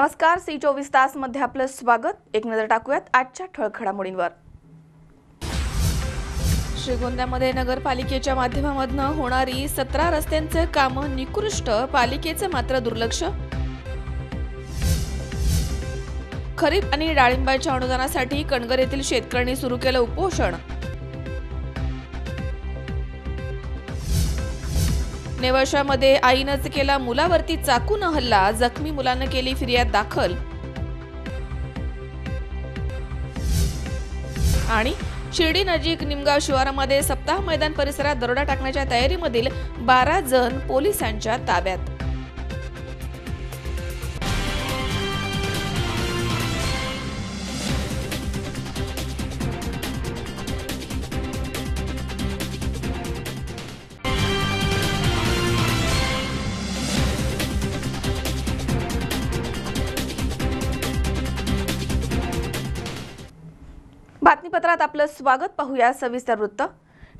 नमस्कार सी चोवीस तासमध्ये आपलं स्वागत. एक नजर टाकूयात आजच्या ठळक घडामोडींवर. श्रीगोंद्यामध्ये नगरपालिकेच्या माध्यमामधनं होणारी सतरा रस्त्यांचे कामं निकृष्ट पालिकेचं मात्र दुर्लक्ष. खरीप आणि डाळिंबाच्या अनुदानासाठी कणगर येथील शेतकऱ्यांनी सुरू केलं उपोषण. नेवाशामध्ये आईनंच केला मुलावरती चाकून हल्ला जखमी मुलानं केली फिर्याद दाखल. आणि शिर्डी नजीक निमगाव शिवारामध्ये सप्ताह मैदान परिसरात दरोडा टाकण्याच्या तयारीमधील बारा जण पोलिसांच्या ताब्यात. बातमीपत्रात आपलं स्वागत पाहूया सविस्तर वृत्त.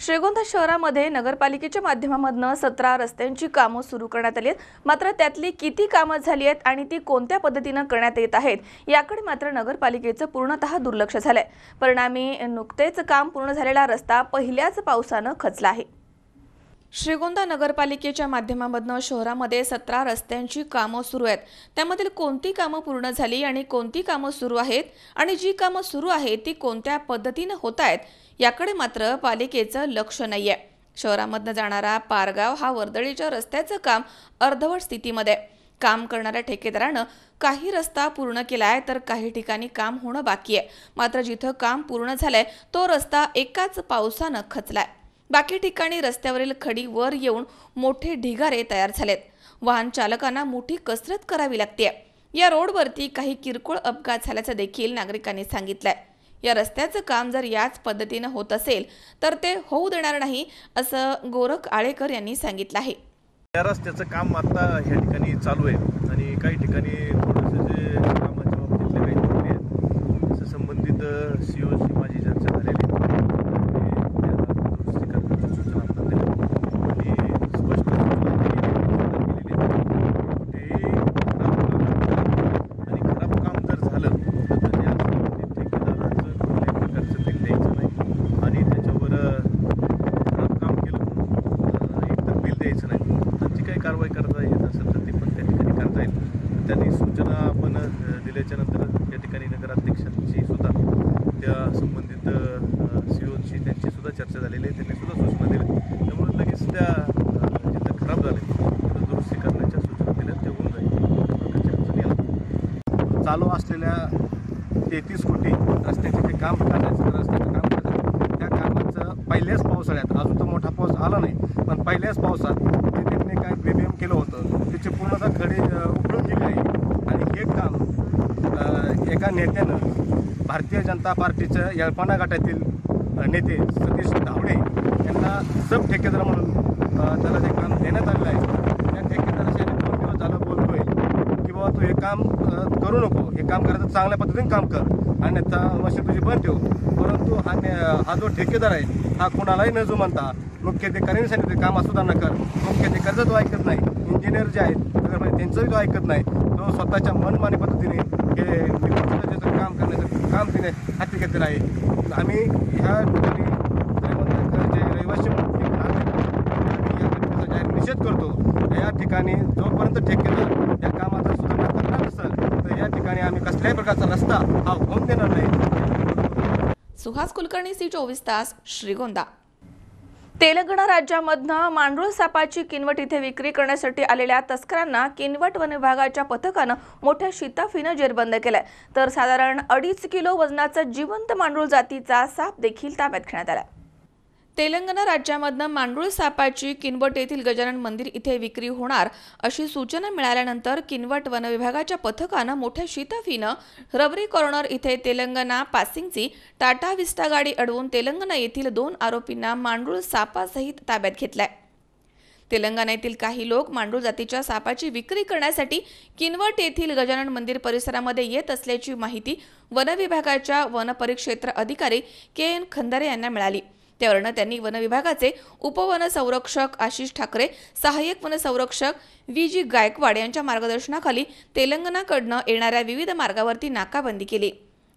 श्रीगोंदा शहरामध्ये नगरपालिकेच्या माध्यमामधनं सतरा रस्त्यांची कामं सुरू करण्यात आली आहेत. मात्र त्यातली किती कामं झाली आहेत आणि ती कोणत्या पद्धतीनं करण्यात येत आहेत याकडे मात्र नगरपालिकेचं पूर्णतः दुर्लक्ष झालंय. परिणामी नुकतेच काम पूर्ण झालेला रस्ता पहिल्याच पावसानं खचला आहे. श्रीगोंदा नगरपालिकेच्या माध्यमामधनं शहरामध्ये सतरा रस्त्यांची कामं सुरू आहेत. त्यामधील कोणती कामं पूर्ण झाली आणि कोणती कामं सुरू आहेत आणि जी कामं सुरू आहेत ती कोणत्या पद्धतीनं होत आहेत याकडे मात्र पालिकेचं लक्ष नाही आहे शहरामधनं जाणारा पारगाव हा वर्दळीच्या रस्त्याचं काम अर्धवट स्थितीमध्ये आहे. काम करणाऱ्या ठेकेदारानं काही रस्ता पूर्ण केला आहे तर काही ठिकाणी काम होणं बाकी आहे. मात्र जिथं काम पूर्ण झालंय तो रस्ता एकाच पावसानं खचलाय. बाकी ठिकाणी रस्त्यावरील खडी वर येऊन मोठे ढिगारे तयार झालेत. वाहन चालकांना मोठी कसरत करावी लागते या रोडवरती काही किरकोळ अपघात झाल्याचं देखील नागरिकांनी सांगितलंय. या रस्त्याचं काम जर याच पद्धतीनं होत असेल तर ते होऊ देणार नाही असं गोरख आळेकर यांनी सांगितलं आहे. या रस्त्याचं काम आता ह्या ठिकाणी चालू आहे आणि काही ठिकाणी थोडंसं जे कामाच्या बाबतीतले काही आहेत संबंधित सी ओ माझी चर्चा झालेली आहे. आणि त्याला दुरुस्ती करण्याची सूचना आपण दिल्या. आणि स्पष्ट सूचना दिलेली आहे. कुठेही खराब काम आणि खराब काम जर झालं तर त्या संबंधित ठेकेदाराचं कुठल्याही प्रकारचं बिल द्यायचं नाही आणि त्याच्यावर खराब काम केलं म्हणून अं, एकतर बिल द्यायचं नाही त्यांची काही कारवाई करता येत असेल तर ती पण त्या ठिकाणी करता येईल त्यांनी सूचना आपण अं, दिल्याच्या नंतर त्या ठिकाणी नगराध्यक्षांची सुद्धा त्या संबंधित सी ओची त्यांची सुद्धा चर्चा झालेली आहे. त्यांनी सुद्धा सूचना दिल्या. त्यामुळे लगेच त्या जिथं खराब झाले तिथं दुरुस्ती करण्याच्या सूचना दिल्या ते होऊन जाईल. चालू असलेल्या तेहतीस कोटी रस्त्याचे जे काम करायचं रस्त्याचं काम करायचं त्या कामाचं पहिल्याच पावसाळ्यात अजून तर मोठा पाऊस आला नाही पण पहिल्याच पावसात त्यांनी काय बीबीएम केलं होतं त्याची पूर्णतः खडे उघडून उकळून गेली आहे आणि हे काम एका नेत्यानं भारतीय जनता पार्टीचं यळपाना गटातील नेते सतीश धावडे यांना सब ठेकेदार म्हणून त्याला जे काम देण्यात आलेलं आहे. त्या ठेकेदाराशी आम्ही दोन दिवस झालं बोलतोय की बाबा तू हे काम करू नको. हे काम करायचं चांगल्या पद्धतीने काम कर आणि मशीन तुझी बंद ठेव. परंतु हा हा जो ठेकेदार आहे हा कोणालाही न जुमानता मुख्याधिकाऱ्यांनी सांगितलं काम सुधारणा कर. मुख्याधिकाऱ्याचा तो ऐकत नाही. इंजिनियर जे आहेत त्यांचंही तो ऐकत नाही. तो स्वतःच्या मनमानी पद्धतीने हे निवडणुकीचं काम करण्याचं काम तिने हाती घेतलेलं आहे. आम्ही ह्या ठिकाणी जे रहिवासी जाहीर निषेध करतो. या ठिकाणी जोपर्यंत ठेकेदार या कामाचा सुधारणा करणार नसेल तर या ठिकाणी आम्ही कसल्याही प्रकारचा रस्ता हा होऊन देणार नाही. सुहास कुलकर्णी सी चोवीस तास श्रीगोंदा. तेलंगणा राज्यामधनं मांडूळ सापाची किनवट इथे विक्री करण्यासाठी आलेल्या तस्करांना किनवट वन विभागाच्या पथकानं मोठ्या शिताफीनं जेरबंद केलाय. तर साधारण अडीच किलो वजनाचा जिवंत मांडूळ जातीचा साप देखील ताब्यात घेण्यात आला तेलंगणा राज्यामधनं मांडूळ सापाची किनवट येथील गजानन मंदिर इथे विक्री होणार अशी सूचना मिळाल्यानंतर किनवट वन विभागाच्या पथकानं मोठ्या शिताफीनं रबरी कॉर्नर इथे तेलंगणा पासिंगची टाटा विस्टा गाडी अडवून तेलंगणा येथील दोन आरोपींना मांडूळ सापासहित ताब्यात घेतलाय. तेलंगणा येथील काही लोक मांडूळ जातीच्या सापाची विक्री करण्यासाठी किनवट येथील गजानन मंदिर परिसरामध्ये येत असल्याची माहिती वन विभागाच्या वनपरिक्षेत्र अधिकारी के एन खंदारे यांना मिळाली. त्यावरनं त्यांनी वनविभागाचे उपवनसंरक्षक आशिष ठाकरे सहाय्यक वनसंरक्षक व्ही जी गायकवाड यांच्या मार्गदर्शनाखाली तेलंगणाकडनं येणाऱ्या विविध मार्गावरती नाकाबंदी केली.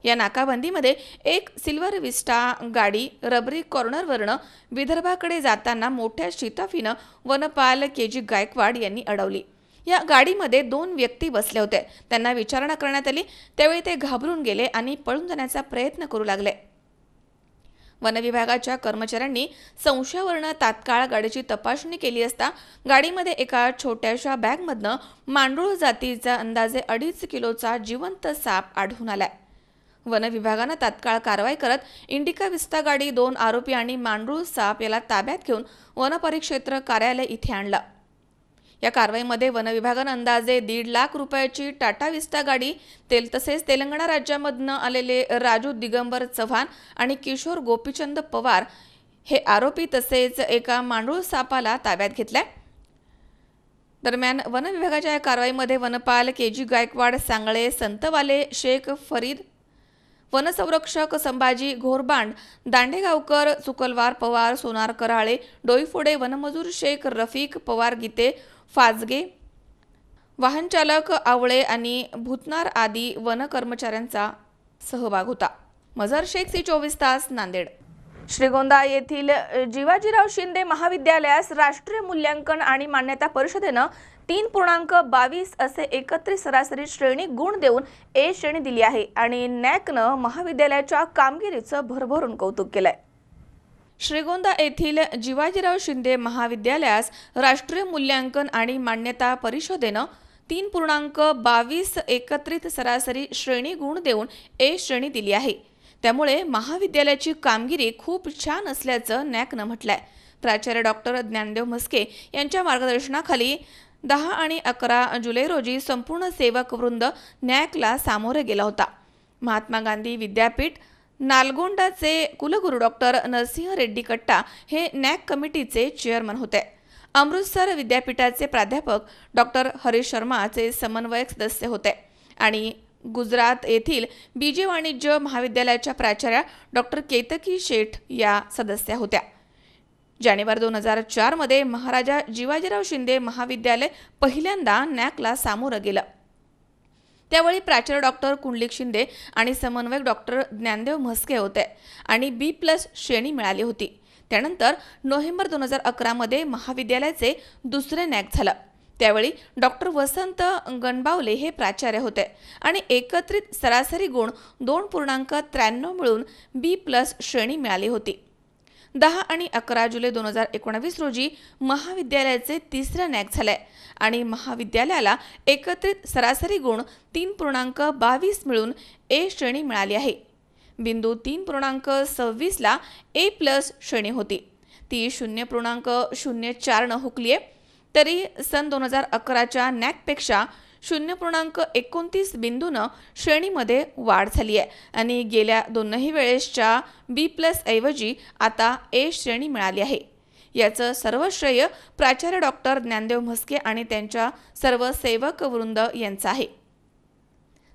या नाकाबंदीमध्ये एक सिल्वर विस्टा गाडी रबरी कॉर्नरवरनं विदर्भाकडे जाताना मोठ्या शिताफीनं वनपाल के जी गायकवाड यांनी अडवली. या गाडीमध्ये दोन व्यक्ती बसले होते त्यांना विचारणा करण्यात आली. त्यावेळी ते घाबरून गेले आणि पळून जाण्याचा प्रयत्न करू लागले. वनविभागाच्या कर्मचाऱ्यांनी संशयावरनं तात्काळ गाडीची तपासणी केली असता गाडीमध्ये एका छोट्याशा बॅगमधनं मांडूळ जातीचा अंदाजे अडीच किलोचा जिवंत साप आढळून आलाय. वनविभागानं तात्काळ कारवाई करत इंडिका विस्ता गाडी दोन आरोपी आणि मांडूळ साप याला ताब्यात घेऊन वनपरिक्षेत्र कार्यालय इथे आणलं. या कारवाईमध्ये वनविभागानं अंदाजे दीड लाख रुपयाची टाटा विस्टा गाडी तेल तसेच तेलंगणा राज्यामधनं आलेले राजू दिगंबर चव्हाण आणि किशोर गोपीचंद पवार हे आरोपी तसेच एका मांडूळ सापाला ताब्यात घेतलाय. दरम्यान वनविभागाच्या या कारवाईमध्ये वनपाल के जी गायकवाड सांगळे संतवाले शेख फरीद वनसंरक्षक संभाजी घोरबांड दांडेगावकर चुकलवार पवार सोनार कराळे डोईफोडे वनमजूर शेख रफिक पवार गीते फाजगे वाहनचालक आवळे आणि भूतनार आदी वन कर्मचाऱ्यांचा सहभाग होता. मझर शेख सी चोवीस तास नांदेड. श्रीगोंदा येथील जिवाजीराव शिंदे महाविद्यालयास राष्ट्रीय मूल्यांकन आणि मान्यता परिषदेनं तीन पूर्णांक बावीस असे एकत्रित सरासरी श्रेणी गुण देऊन ए श्रेणी दिली आहे आणि नॅकनं महाविद्यालयाच्या कामगिरीचं भरभरून कौतुक केलंय. श्रीगोंदा येथील जिवाजीराव शिंदे महाविद्यालयास राष्ट्रीय मूल्यांकन आणि मान्यता परिषदेनं तीन पूर्णांक बावीस एकत्रित सरासरी श्रेणी गुण देऊन ए श्रेणी दिली आहे. त्यामुळे महाविद्यालयाची कामगिरी खूप छान असल्याचं नॅकनं म्हटलंय. प्राचार्य डॉक्टर ज्ञानदेव म्हस्के यांच्या मार्गदर्शनाखाली दहा आणि अकरा जुलै रोजी संपूर्ण सेवक वृंद नॅकला सामोरे गेला होता. महात्मा गांधी विद्यापीठ नालगोंडाचे कुलगुरू डॉक्टर नरसिंह रेड्डी कट्टा हे नॅक कमिटीचे चेअरमन होते. अमृतसर विद्यापीठाचे प्राध्यापक डॉक्टर हरीश शर्माचे समन्वयक सदस्य होते आणि गुजरात येथील बीजे वाणिज्य महाविद्यालयाच्या प्राचार्या डॉक्टर केतकी शेठ या सदस्या होत्या. जानेवारी दोन हजार चारमध्ये महाराजा जिवाजीराव शिंदे महाविद्यालय पहिल्यांदा नॅकला सामोरं गेलं. त्यावेळी प्राचार्य डॉक्टर कुंडलिक शिंदे आणि समन्वयक डॉक्टर ज्ञानदेव म्हस्के होते आणि बी प्लस श्रेणी मिळाली होती. त्यानंतर नोव्हेंबर दोन हजार अकरामध्ये महाविद्यालयाचे दुसरे नॅक झालं. त्यावेळी डॉक्टर वसंत गणबावले हे प्राचार्य होते. आणि एकत्रित सरासरी गुण दोन पूर्णांक त्र्याण्णव मिळून बी प्लस श्रेणी मिळाली होती. दहा आणि अकरा जुलै दोन हजार एकोणावीस रोजी महाविद्यालयाचे तिसरं नॅक झालंय आणि महाविद्यालयाला एकत्रित सरासरी गुण तीन पूर्णांक बावीस मिळून ए श्रेणी मिळाली आहे. बिंदू तीन पूर्णांक सव्वीसला ए प्लस श्रेणी होती. ती शून्य पूर्णांक शून्य चारनं हुकली आहे तरी सन दोन हजार अकराच्या नॅकपेक्षा शून्य पूर्णांक एकोणतीस बिंदूनं श्रेणीमध्ये वाढ झाली आहे. आणि गेल्या दोनही वेळेसच्या बी प्लस ऐवजी आता ए श्रेणी मिळाली आहे. याचं सर्व श्रेय प्राचार्य डॉक्टर ज्ञानदेव म्हस्के आणि त्यांच्या सर्व सेवक वृंद यांचं आहे.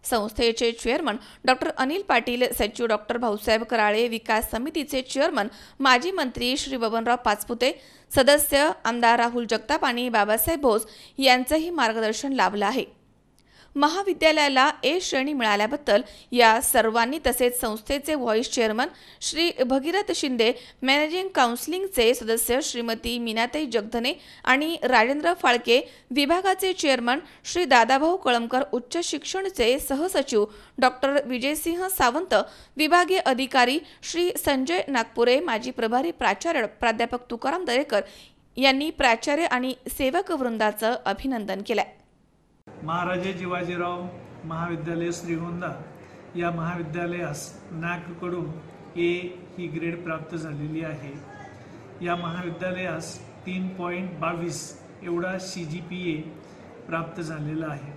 संस्थेचे चेअरमन डॉक्टर अनिल पाटील सचिव डॉक्टर भाऊसाहेब कराळे विकास समितीचे चेअरमन माजी मंत्री श्री बबनराव पाचपुते सदस्य आमदार राहुल जगताप आणि बाबासाहेब भोस यांचंही मार्गदर्शन लाभलं आहे. महाविद्यालयाला ए श्रेणी मिळाल्याबद्दल या सर्वांनी तसेच संस्थेचे vice chairman Shri Bhagirath Shinde managing काउन्सिलिंगचे सदस्य श्रीमती मीनाताई जगधने आणि राजेंद्र फाळके विभागाचे चेअरमन श्री दादाभाऊ कळमकर उच्च शिक्षणचे सहसचिव डॉक्टर विजयसिंह सावंत विभागीय अधिकारी श्री संजय नागपुरे माजी प्रभारी प्राचार्य प्राध्यापक तुकाराम दरेकर यांनी प्राचार्य आणि सेवक वृंदाचं अभिनंदन केलंय. महाराजे जिवाजीराव महाविद्यालय श्रीगोंदा या महाविद्यालयास नॅककडून ए ही ग्रेड प्राप्त झालेली आहे. या महाविद्यालयास तीन पॉईंट बावीस एवढा सी जी पी ए प्राप्त झालेला आहे.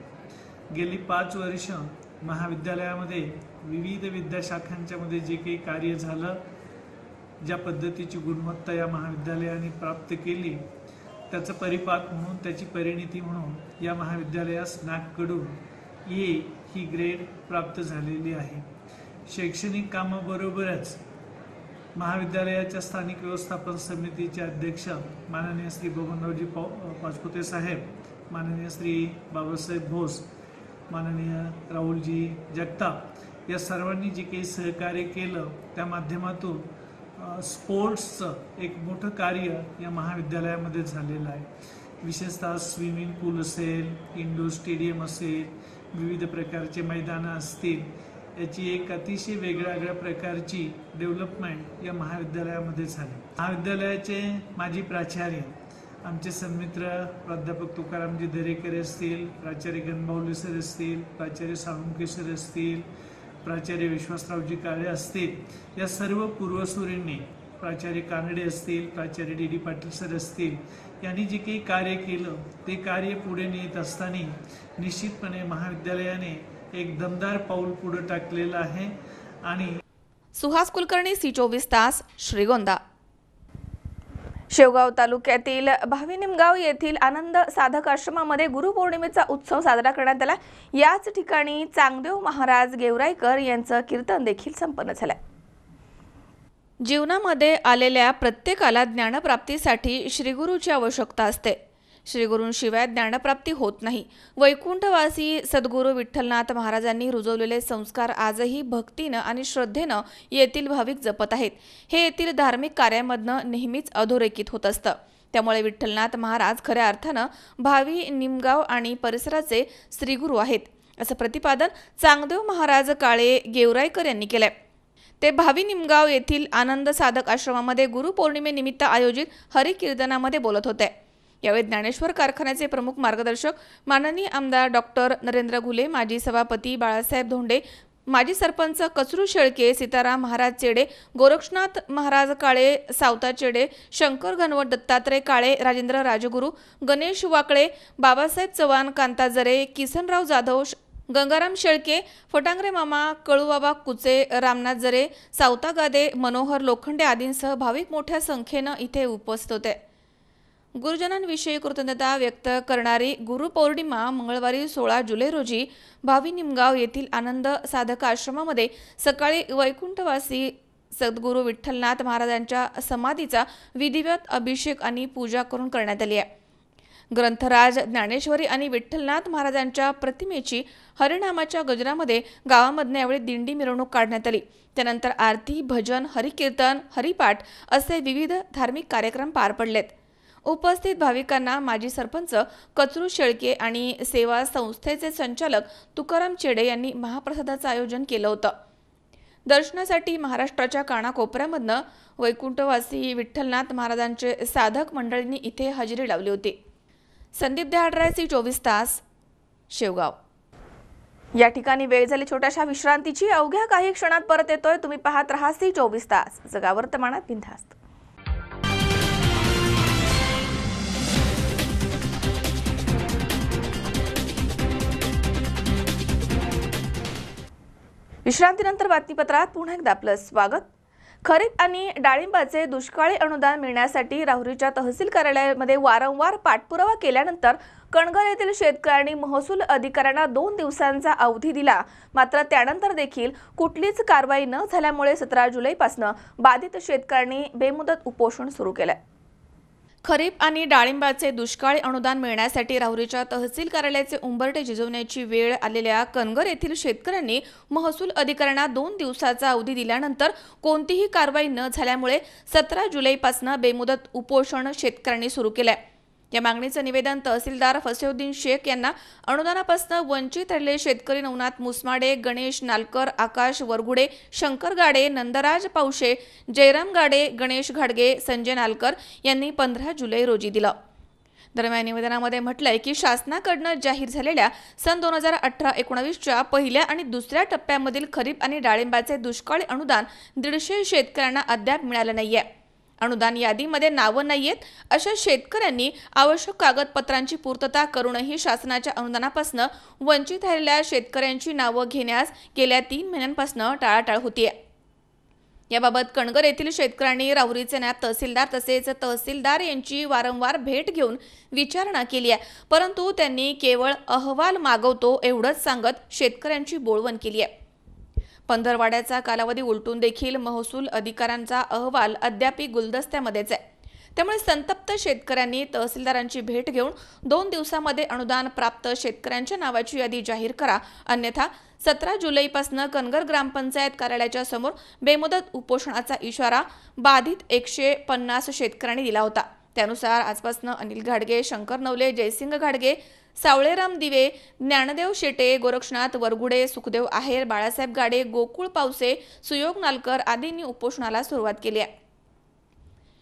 गेली पाच वर्ष महाविद्यालयामध्ये विविध विद्याशाखांच्यामध्ये जे काही कार्य झालं ज्या पद्धतीची गुणवत्ता या महाविद्यालयाने प्राप्त केली त्याचं परिपाक म्हणून त्याची परिणिती म्हणून या महाविद्यालयास नागकडून ए ही ग्रेड प्राप्त झालेली आहे. शैक्षणिक कामाबरोबरच महाविद्यालयाच्या स्थानिक व्यवस्थापन समितीचे अध्यक्ष माननीय श्री बबनरावजी पा पाचपुते साहेब माननीय श्री बाबासाहेब भोस माननीय राहुलजी जगताप या सर्वांनी जे काही सहकार्य केलं त्या माध्यमातून स्पोर्ट्सचं एक मोठं कार्य या महाविद्यालयामध्ये झालेलं आहे. विशेषतः स्विमिंग पूल असेल इंडोर स्टेडियम असेल विविध प्रकारचे मैदानं असतील याची एक अतिशय वेगळ्या वेगळ्या प्रकारची डेव्हलपमेंट या महाविद्यालयामध्ये झाली. महाविद्यालयाचे माजी प्राचार्य आमचे सन्मित्र प्राध्यापक तुकारामजी दरेकर असतील प्राचार्य गणबावले सर असतील प्राचार्य साळुंके सर असतील प्राचार्य विश्वासरावजी काळे असतील. या सर्व पूर्वसुरींनी प्राचार्य कानडे असतील प्राचार्य डी डी पाटील सर असतील यांनी जे काही कार्य केलं ते कार्य पुढे नेत असताना निश्चितपणे महाविद्यालयाने एक दमदार पाऊल पुढे टाकलेलं आहे आणि सुहास कुलकर्णी सी चोवीस तास श्रीगोंदा. शेवगाव तालुक्यातील भावी निमगाव येथील आनंद साधक आश्रमामध्ये गुरुपौर्णिमेचा उत्सव साजरा करण्यात आला. याच ठिकाणी चांगदेव महाराज गेवराईकर यांचं कीर्तन देखील संपन्न झालं. जीवनामध्ये आलेल्या प्रत्येकाला ज्ञानप्राप्तीसाठी श्रीगुरूची आवश्यकता असते. श्रीगुरूंशिवाय ज्ञानप्राप्ती होत नाही. वैकुंठवासी सद्गुरू विठ्ठलनाथ महाराजांनी रुजवलेले संस्कार आजही भक्तीनं आणि श्रद्धेनं येथील भाविक जपत आहेत. हे येथील धार्मिक कार्यामधनं नेहमीच अधोरेखित होत असतं. त्यामुळे विठ्ठलनाथ महाराज खऱ्या अर्थानं भावी निमगाव आणि परिसराचे श्रीगुरू आहेत. असं प्रतिपादन चांगदेव महाराज काळे गेवराईकर यांनी केलंय. ते भावी निमगाव येथील आनंद साधक आश्रमामध्ये गुरुपौर्णिमेनिमित्त आयोजित हरिकीर्तनामध्ये बोलत होते. यावेळी ज्ञानेश्वर कारखान्याचे प्रमुख मार्गदर्शक माननीय आमदार डॉक्टर नरेंद्र घुले माजी सभापती बाळासाहेब धोंडे माजी सरपंच कचरू शेळके सीताराम महाराज चेडे गोरक्षनाथ महाराज काळे सावता चेडे शंकर घनवट दत्तात्रय काळे राजेंद्र राजगुरू गणेश वाकळे बाबासाहेब चव्हाण कांता जरे किसनराव जाधव गंगाराम शेळके फटांगरे मामा कळूबाबा कुचे रामनाथ जरे सावता गादे मनोहर लोखंडे आदींसह भाविक मोठ्या संख्येनं इथे उपस्थित होते. गुरुजनांविषयी कृतज्ञता व्यक्त करणारी गुरुपौर्णिमा मंगळवारी सोळा जुलै रोजी भावी निमगाव येथील आनंद साधक आश्रमामध्ये सकाळी वैकुंठवासी सद्गुरू विठ्ठलनाथ महाराजांच्या समाधीचा विधिवत अभिषेक आणि पूजा करून करण्यात आली आहे. ग्रंथराज ज्ञानेश्वरी आणि विठ्ठलनाथ महाराजांच्या प्रतिमेची हरिनामाच्या गजरामध्ये गावामधनं यावेळी दिंडी मिरवणूक काढण्यात आली. त्यानंतर आरती भजन हरिकीर्तन हरिपाठ असे विविध धार्मिक कार्यक्रम पार पडलेत. उपस्थित भाविकांना माजी सरपंच कचरू शेळके आणि सेवा संस्थेचे संचालक तुकाराम चेडे यांनी महाप्रसादाचं आयोजन केलं होतं. दर्शनासाठी महाराष्ट्राच्या कानाकोपऱ्यामधनं वैकुंठवासी विठ्ठलनाथ महाराजांचे साधक मंडळींनी इथे हजेरी लावली होती. संदीप देहाडरायसी चोवीस तास शेवगाव. या ठिकाणी वेळ झाली छोट्याशा विश्रांतीची. अवघ्या काही क्षणात परत येतोय. तुम्ही पाहत राहा सी चोवीस तास. जगा वर्तमानात बिनधास्त. विश्रांतीनंतर बातमीपत्रात पुन्हा एकदा आपलं स्वागत. खरीप आणि डाळिंबाचे दुष्काळी अनुदान मिळण्यासाठी राहुरीच्या तहसील कार्यालयामध्ये वारंवार पाठपुरावा केल्यानंतर कणगर येथील शेतकऱ्यांनी महसूल अधिकाऱ्यांना दोन दिवसांचा अवधी दिला. मात्र त्यानंतर देखील कुठलीच कारवाई न झाल्यामुळे सतरा जुलैपासून बाधित शेतकऱ्यांनी बेमुदत उपोषण सुरू केलंय. खरीप आणि डाळिंबाचे दुष्काळी अनुदान मिळण्यासाठी राहुरीच्या तहसील कार्यालयाचे उंबरटे झिजवण्याची वेळ आलेल्या कनगर येथील शेतकऱ्यांनी महसूल अधिकाऱ्यांना दोन दिवसाचा अवधी दिल्यानंतर कोणतीही कारवाई न झाल्यामुळे सतरा जुलैपासून बेमुदत उपोषण शेतकऱ्यांनी सुरू केलं आहे या मागणीचं निवेदन तहसीलदार फसेउद्दीन शेख यांना. अनुदानापासून वंचित राहिलेले शेतकरी नवनाथ मुसमाडे गणेश नालकर आकाश वरगुडे शंकर गाडे नंदराज पावशे जयराम गाडे गणेश घाडगे संजय नालकर यांनी पंधरा जुलै रोजी दिलं. दरम्यान निवेदनामध्ये म्हटलंय की शासनाकडनं जाहीर झालेल्या सन दोन हजार अठरा एकोणावीसच्या पहिल्या आणि दुसऱ्या टप्प्यामधील खरीप आणि डाळिंबाचे दुष्काळी अनुदान दीडशे शेतकऱ्यांना अद्याप मिळालं नाहीये. अनुदान यादीमध्ये नावं नाहीयेत अशा शेतकऱ्यांनी आवश्यक कागदपत्रांची पूर्तता करूनही शासनाच्या अनुदानापासून वंचित राहिलेल्या शेतकऱ्यांची नावं घेण्यास गेल्या तीन महिन्यांपासून टाळाटाळ होती याबाबत कणगर येथील शेतकऱ्यांनी राहुरीचे नायब तहसीलदार तसेच तहसीलदार यांची वारंवार भेट घेऊन विचारणा केली आहे परंतु त्यांनी केवळ अहवाल मागवतो एवढंच सांगत शेतकऱ्यांची बोळवण केली आहे पंधरवाड्याचा कालावधी उलटून देखील महसूल अधिकाऱ्यांचा अहवाल अद्यापी गुलदस्त्यामध्येच आहे. त्यामुळे संतप्त शेतकऱ्यांनी तहसीलदारांची भेट घेऊन दोन दिवसामध्ये अनुदान प्राप्त शेतकऱ्यांच्या नावाची यादी जाहीर करा. अन्यथा सतरा जुलैपासून कनगर ग्रामपंचायत कार्यालयाच्या समोर बेमुदत उपोषणाचा इशारा बाधित एकशे पन्नास शेतकऱ्यांनी दिला होता. त्यानुसार आजपासून अनिल घाडगे शंकर नवले जयसिंग घाडगे सावळेराम दिवे ज्ञानदेव शेटे गोरक्षनाथ वरगुडे सुखदेव आहेर बाळासाहेब गाडे गोकुळ पावसे सुयोग नालकर आदींनी उपोषणाला सुरुवात केली आहे.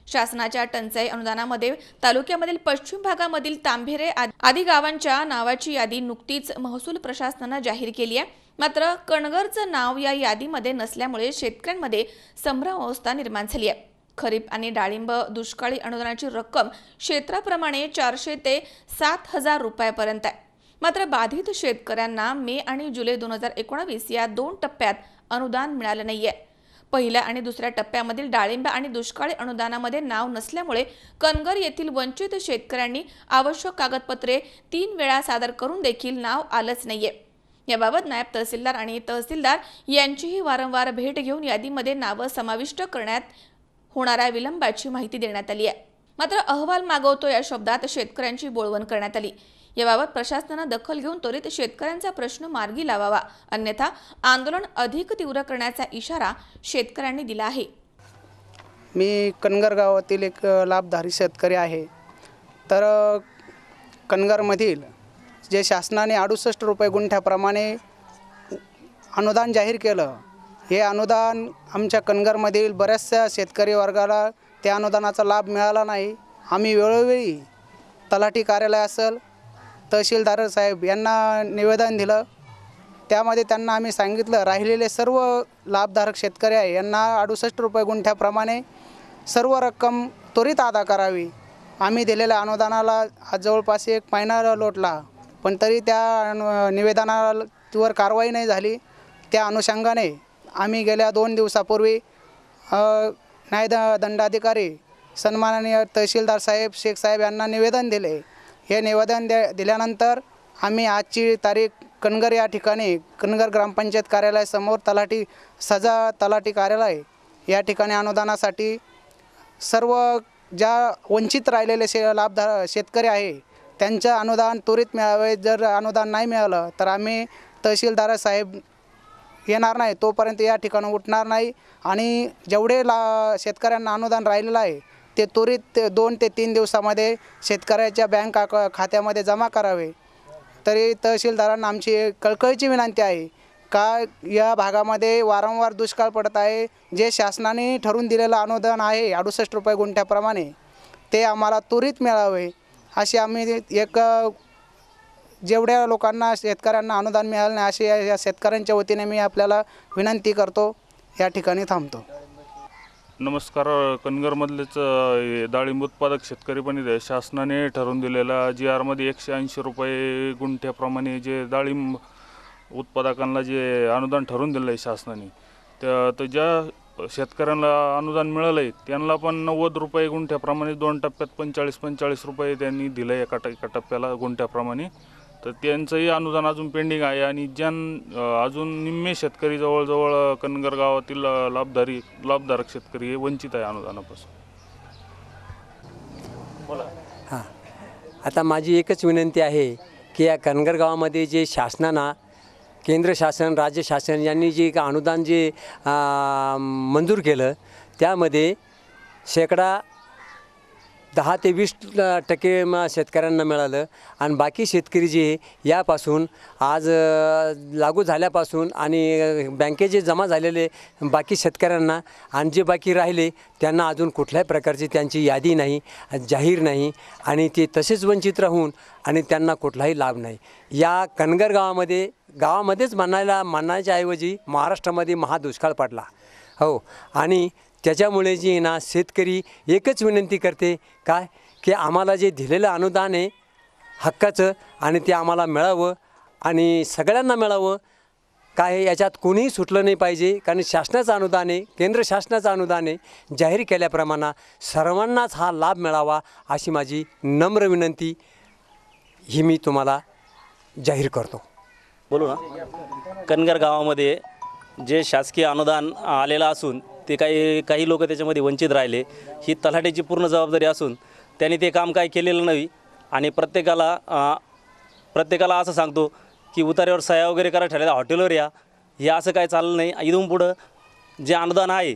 शासनाच्या टंचाई अनुदानामध्ये तालुक्यामधील पश्चिम भागामधील तांभेरे आदी गावांच्या नावाची यादी नुकतीच महसूल प्रशासनानं जाहीर केली आहे. मात्र कणगरचं नाव या यादीमध्ये नसल्यामुळे शेतकऱ्यांमध्ये संभ्रमावस्था निर्माण झाली आहे. खरीप आणि डाळिंब दुष्काळी अनुदानाची रक्कम क्षेत्राप्रमाणे चारशे ते सात हजार रुपयापर्यंत आहे. मात्र बाधित शेतकऱ्यांना मे आणि जुलै दोन हजार एकोणावीस या दोन टप्प्यात अनुदान मिळालं नाहीये. पहिल्या आणि दुसऱ्या टप्प्यामधील डाळिंब आणि दुष्काळी अनुदानामध्ये नाव नसल्यामुळे कनगर येथील वंचित शेतकऱ्यांनी आवश्यक कागदपत्रे तीन वेळा सादर करून देखील नाव आलंच नाहीये. याबाबत नायब तहसीलदार आणि तहसीलदार यांचीही वारंवार भेट घेऊन यादीमध्ये नावं समाविष्ट करण्यात होणाऱ्या विलंबाची माहिती देण्यात आली आहे. मात्र अहवाल मागवतो या शब्दात शेतकऱ्यांची बोळवण करण्यात आली. याबाबत प्रशासनानं दखल घेऊन त्वरित शेतकऱ्यांचा प्रश्न मार्गी लावावा. अन्यथा आंदोलन अधिक तीव्र करण्याचा इशारा शेतकऱ्यांनी दिला आहे. मी कनगर गावातील एक लाभधारी शेतकरी आहे. तर कणगरमधील कनगरमधील जे शासनाने अडुसष्ट रुपये गुंठ्याप्रमाणे अनुदान जाहीर केलं हे अनुदान आमच्या कणगरमधील बऱ्याचशा शेतकरी वर्गाला त्या अनुदानाचा लाभ मिळाला नाही. आम्ही वेळोवेळी तलाठी कार्यालय असेल तहसीलदार साहेब यांना निवेदन दिलं. त्यामध्ये त्यांना आम्ही सांगितलं राहिलेले सर्व लाभधारक शेतकरी आहे यांना अडुसष्ट रुपये गुंठ्याप्रमाणे सर्व रक्कम त्वरित अदा करावी. आम्ही दिलेल्या अनुदानाला आज जवळपास एक महिना लोटला पण तरी त्या अनु- निवेदनावर कारवाई नाही झाली. त्या अनुषंगाने आम्ही गेल्या दोन दिवसापूर्वी अ, दंडाधिकारी सन्माननीय तहसीलदार साहेब शेख साहेब यांना निवेदन दिले. हे निवेदन दे दिल्यानंतर आम्ही आजची तारीख कणगर या ठिकाणी कणगर ग्रामपंचायत कार्यालयासमोर तलाठी सजा तलाठी कार्यालय या ठिकाणी अनुदानासाठी सर्व ज्या वंचित राहिलेले शे लाभधार शेतकरी आहे त्यांचं अनुदान त्वरित मिळावे. जर अनुदान नाही मिळालं तर आम्ही तहसीलदार साहेब येणार नाही तोपर्यंत या ठिकाणी उठणार नाही. आणि जेवढे ला शेतकऱ्यांना अनुदान राहिलेलं आहे ते त्वरित दोन ते तीन दिवसामध्ये शेतकऱ्याच्या बँक अका खात्यामध्ये जमा करावे. तरी तहसीलदारांना आमची कळकळीची विनंती आहे का या भागामध्ये वारंवार दुष्काळ पडत आहे जे शासनाने ठरवून दिलेलं अनुदान आहे अडुसष्ट रुपये गुंठ्याप्रमाणे ते आम्हाला त्वरित मिळावे अशी आम्ही एक जेवढ्या लोकांना शेतकऱ्यांना अनुदान मिळालं नाही अशी या शेतकऱ्यांच्या वतीने मी आपल्याला विनंती करतो या ठिकाणी थांबतो. नमस्कार कनगरमधलेच डाळिंब उत्पादक शेतकरी पण इथे शासनाने ठरवून दिलेला जी आरमध्ये एकशे ऐंशी रुपये गुंठ्याप्रमाणे जे डाळिंब उत्पादकांना जे अनुदान ठरवून दिलं आहे शासनाने त्या तर ज्या शेतकऱ्यांना अनुदान मिळालं आहे त्यांना पण नव्वद रुपये गुंठ्याप्रमाणे दोन टप्प्यात पंचेचाळीस पंचेचाळीस रुपये त्यांनी दिलं आहे एका एका टप्प्याला गुंठ्याप्रमाणे. तर त्यांचंही अनुदान अजून पेंडिंग आहे आणि ज्यां अजून निम्मे शेतकरी जवळजवळ कनगर गावातील लाभधारी लाभधारक शेतकरी हे वंचित आहे अनुदानापासून. हां. आता माझी एकच विनंती आहे की या कनगर गावामध्ये जे शासनानं केंद्र शासन राज्य शासन यांनी जे का अनुदान जे मंजूर केलं त्यामध्ये शेकडा दहा ते वीस टक्के म शेतकऱ्यांना मिळालं. आणि बाकी शेतकरी जे यापासून आज लागू झाल्यापासून आणि बँकेचे जमा झालेले बाकी शेतकऱ्यांना आणि जे बाकी राहिले त्यांना अजून कुठल्याही प्रकारची त्यांची यादी नाही जाहीर नाही आणि ते तसेच वंचित राहून आणि त्यांना कुठलाही लाभ नाही. या कनगर गावामध्ये गावामध्येच म्हणायला म्हणायच्याऐवजी महाराष्ट्रामध्ये महादुष्काळ पडला. हो. आणि त्याच्यामुळे जी ना शेतकरी एकच विनंती करते काय? की आम्हाला जे दिलेलं अनुदान आहे हक्काचं आणि ते आम्हाला मिळावं आणि सगळ्यांना मिळावं काय याच्यात कोणीही सुटलं नाही पाहिजे कारण शासनाचं अनुदान आहे केंद्र शासनाचं अनुदान आहे जाहीर केल्याप्रमाणे सर्वांनाच हा लाभ मिळावा अशी माझी नम्र विनंती. ही मी तुम्हाला जाहीर करतो. बोलू ना. कनगर गावामध्ये जे शासकीय अनुदान आलेलं असून ते काही काही लोक त्याच्यामध्ये वंचित राहिले. ही तलाठ्याची पूर्ण जबाबदारी असून त्यांनी ते काम काय केलेलं नाही. आणि प्रत्येकाला प्रत्येकाला असं सांगतो की उतार्यावर सह्या वगैरे करा ठरलेल्या हॉटेलवर या. हे असं काय चाललं नाही. इथून पुढं जे अनुदान आहे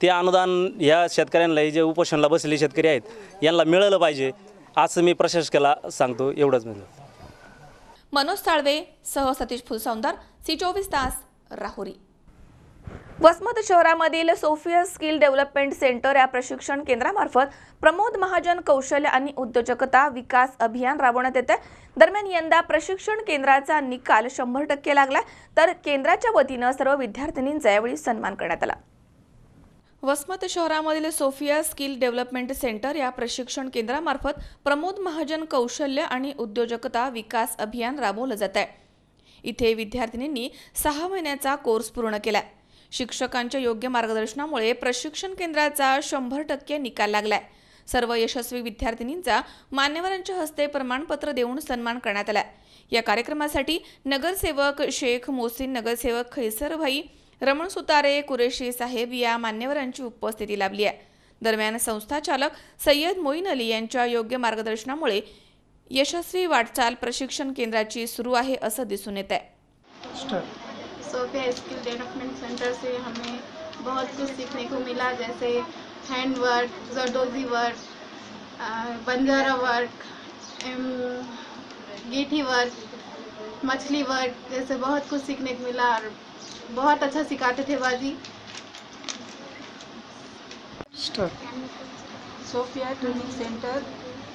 ते अनुदान ह्या शेतकऱ्यांना हे जे उपोषणाला बसलेले शेतकरी आहेत यांना मिळालं पाहिजे असं मी प्रशासकाला सांगतो. एवढंच म्हणजे. मनोज साळवे सह सतीश फुलसौंदर सी चोवीस तास राहुरी. वसमत शहरामधील सोफिया स्किल डेव्हलपमेंट सेंटर या प्रशिक्षण केंद्रामार्फत प्रमोद महाजन कौशल्य आणि उद्योजकता विकास अभियान राबवण्यात येते दरम्यान यंदा प्रशिक्षण केंद्राचा निकाल शंभर टक्के लागला तर केंद्राच्या वतीनं सर्व विद्यार्थिनींचा यावेळी सन्मान करण्यात आला. वसमत शहरामधील सोफिया स्किल डेव्हलपमेंट सेंटर या प्रशिक्षण केंद्रामार्फत प्रमोद महाजन कौशल्य आणि उद्योजकता विकास अभियान राबवलं जात आहे इथे विद्यार्थिनींनी सहा महिन्याचा कोर्स पूर्ण केलाय. शिक्षकांच्या योग्य मार्गदर्शनामुळे प्रशिक्षण केंद्राचा शंभर टक्के निकाल लागलाय. सर्व यशस्वी विद्यार्थिनींचा मान्यवरांच्या हस्ते प्रमाणपत्र देऊन सन्मान करण्यात आला या कार्यक्रमासाठी नगरसेवक शेख मोसीन नगरसेवक खैसरभाई रमण सुतारे कुरेशी साहेब या मान्यवरांची उपस्थिती लाभली आहे. दरम्यान संस्थाचालक सय्यद मोईन अली यांच्या योग्य मार्गदर्शनामुळे यशस्वी वाटचाल प्रशिक्षण केंद्राची सुरू आहे असं दिसून येत आहे सोफिया स्किल डेवलपमेंट सेंटर से हमें बहुत कुछ सीखने को मिला जैसे hand work zardozi work Banjara work M, गीठी वर्क मछली वर्क जैसे बहुत कुछ सीखने को मिला और बहुत अच्छा सिखाते थे बाजी। Sophia training centre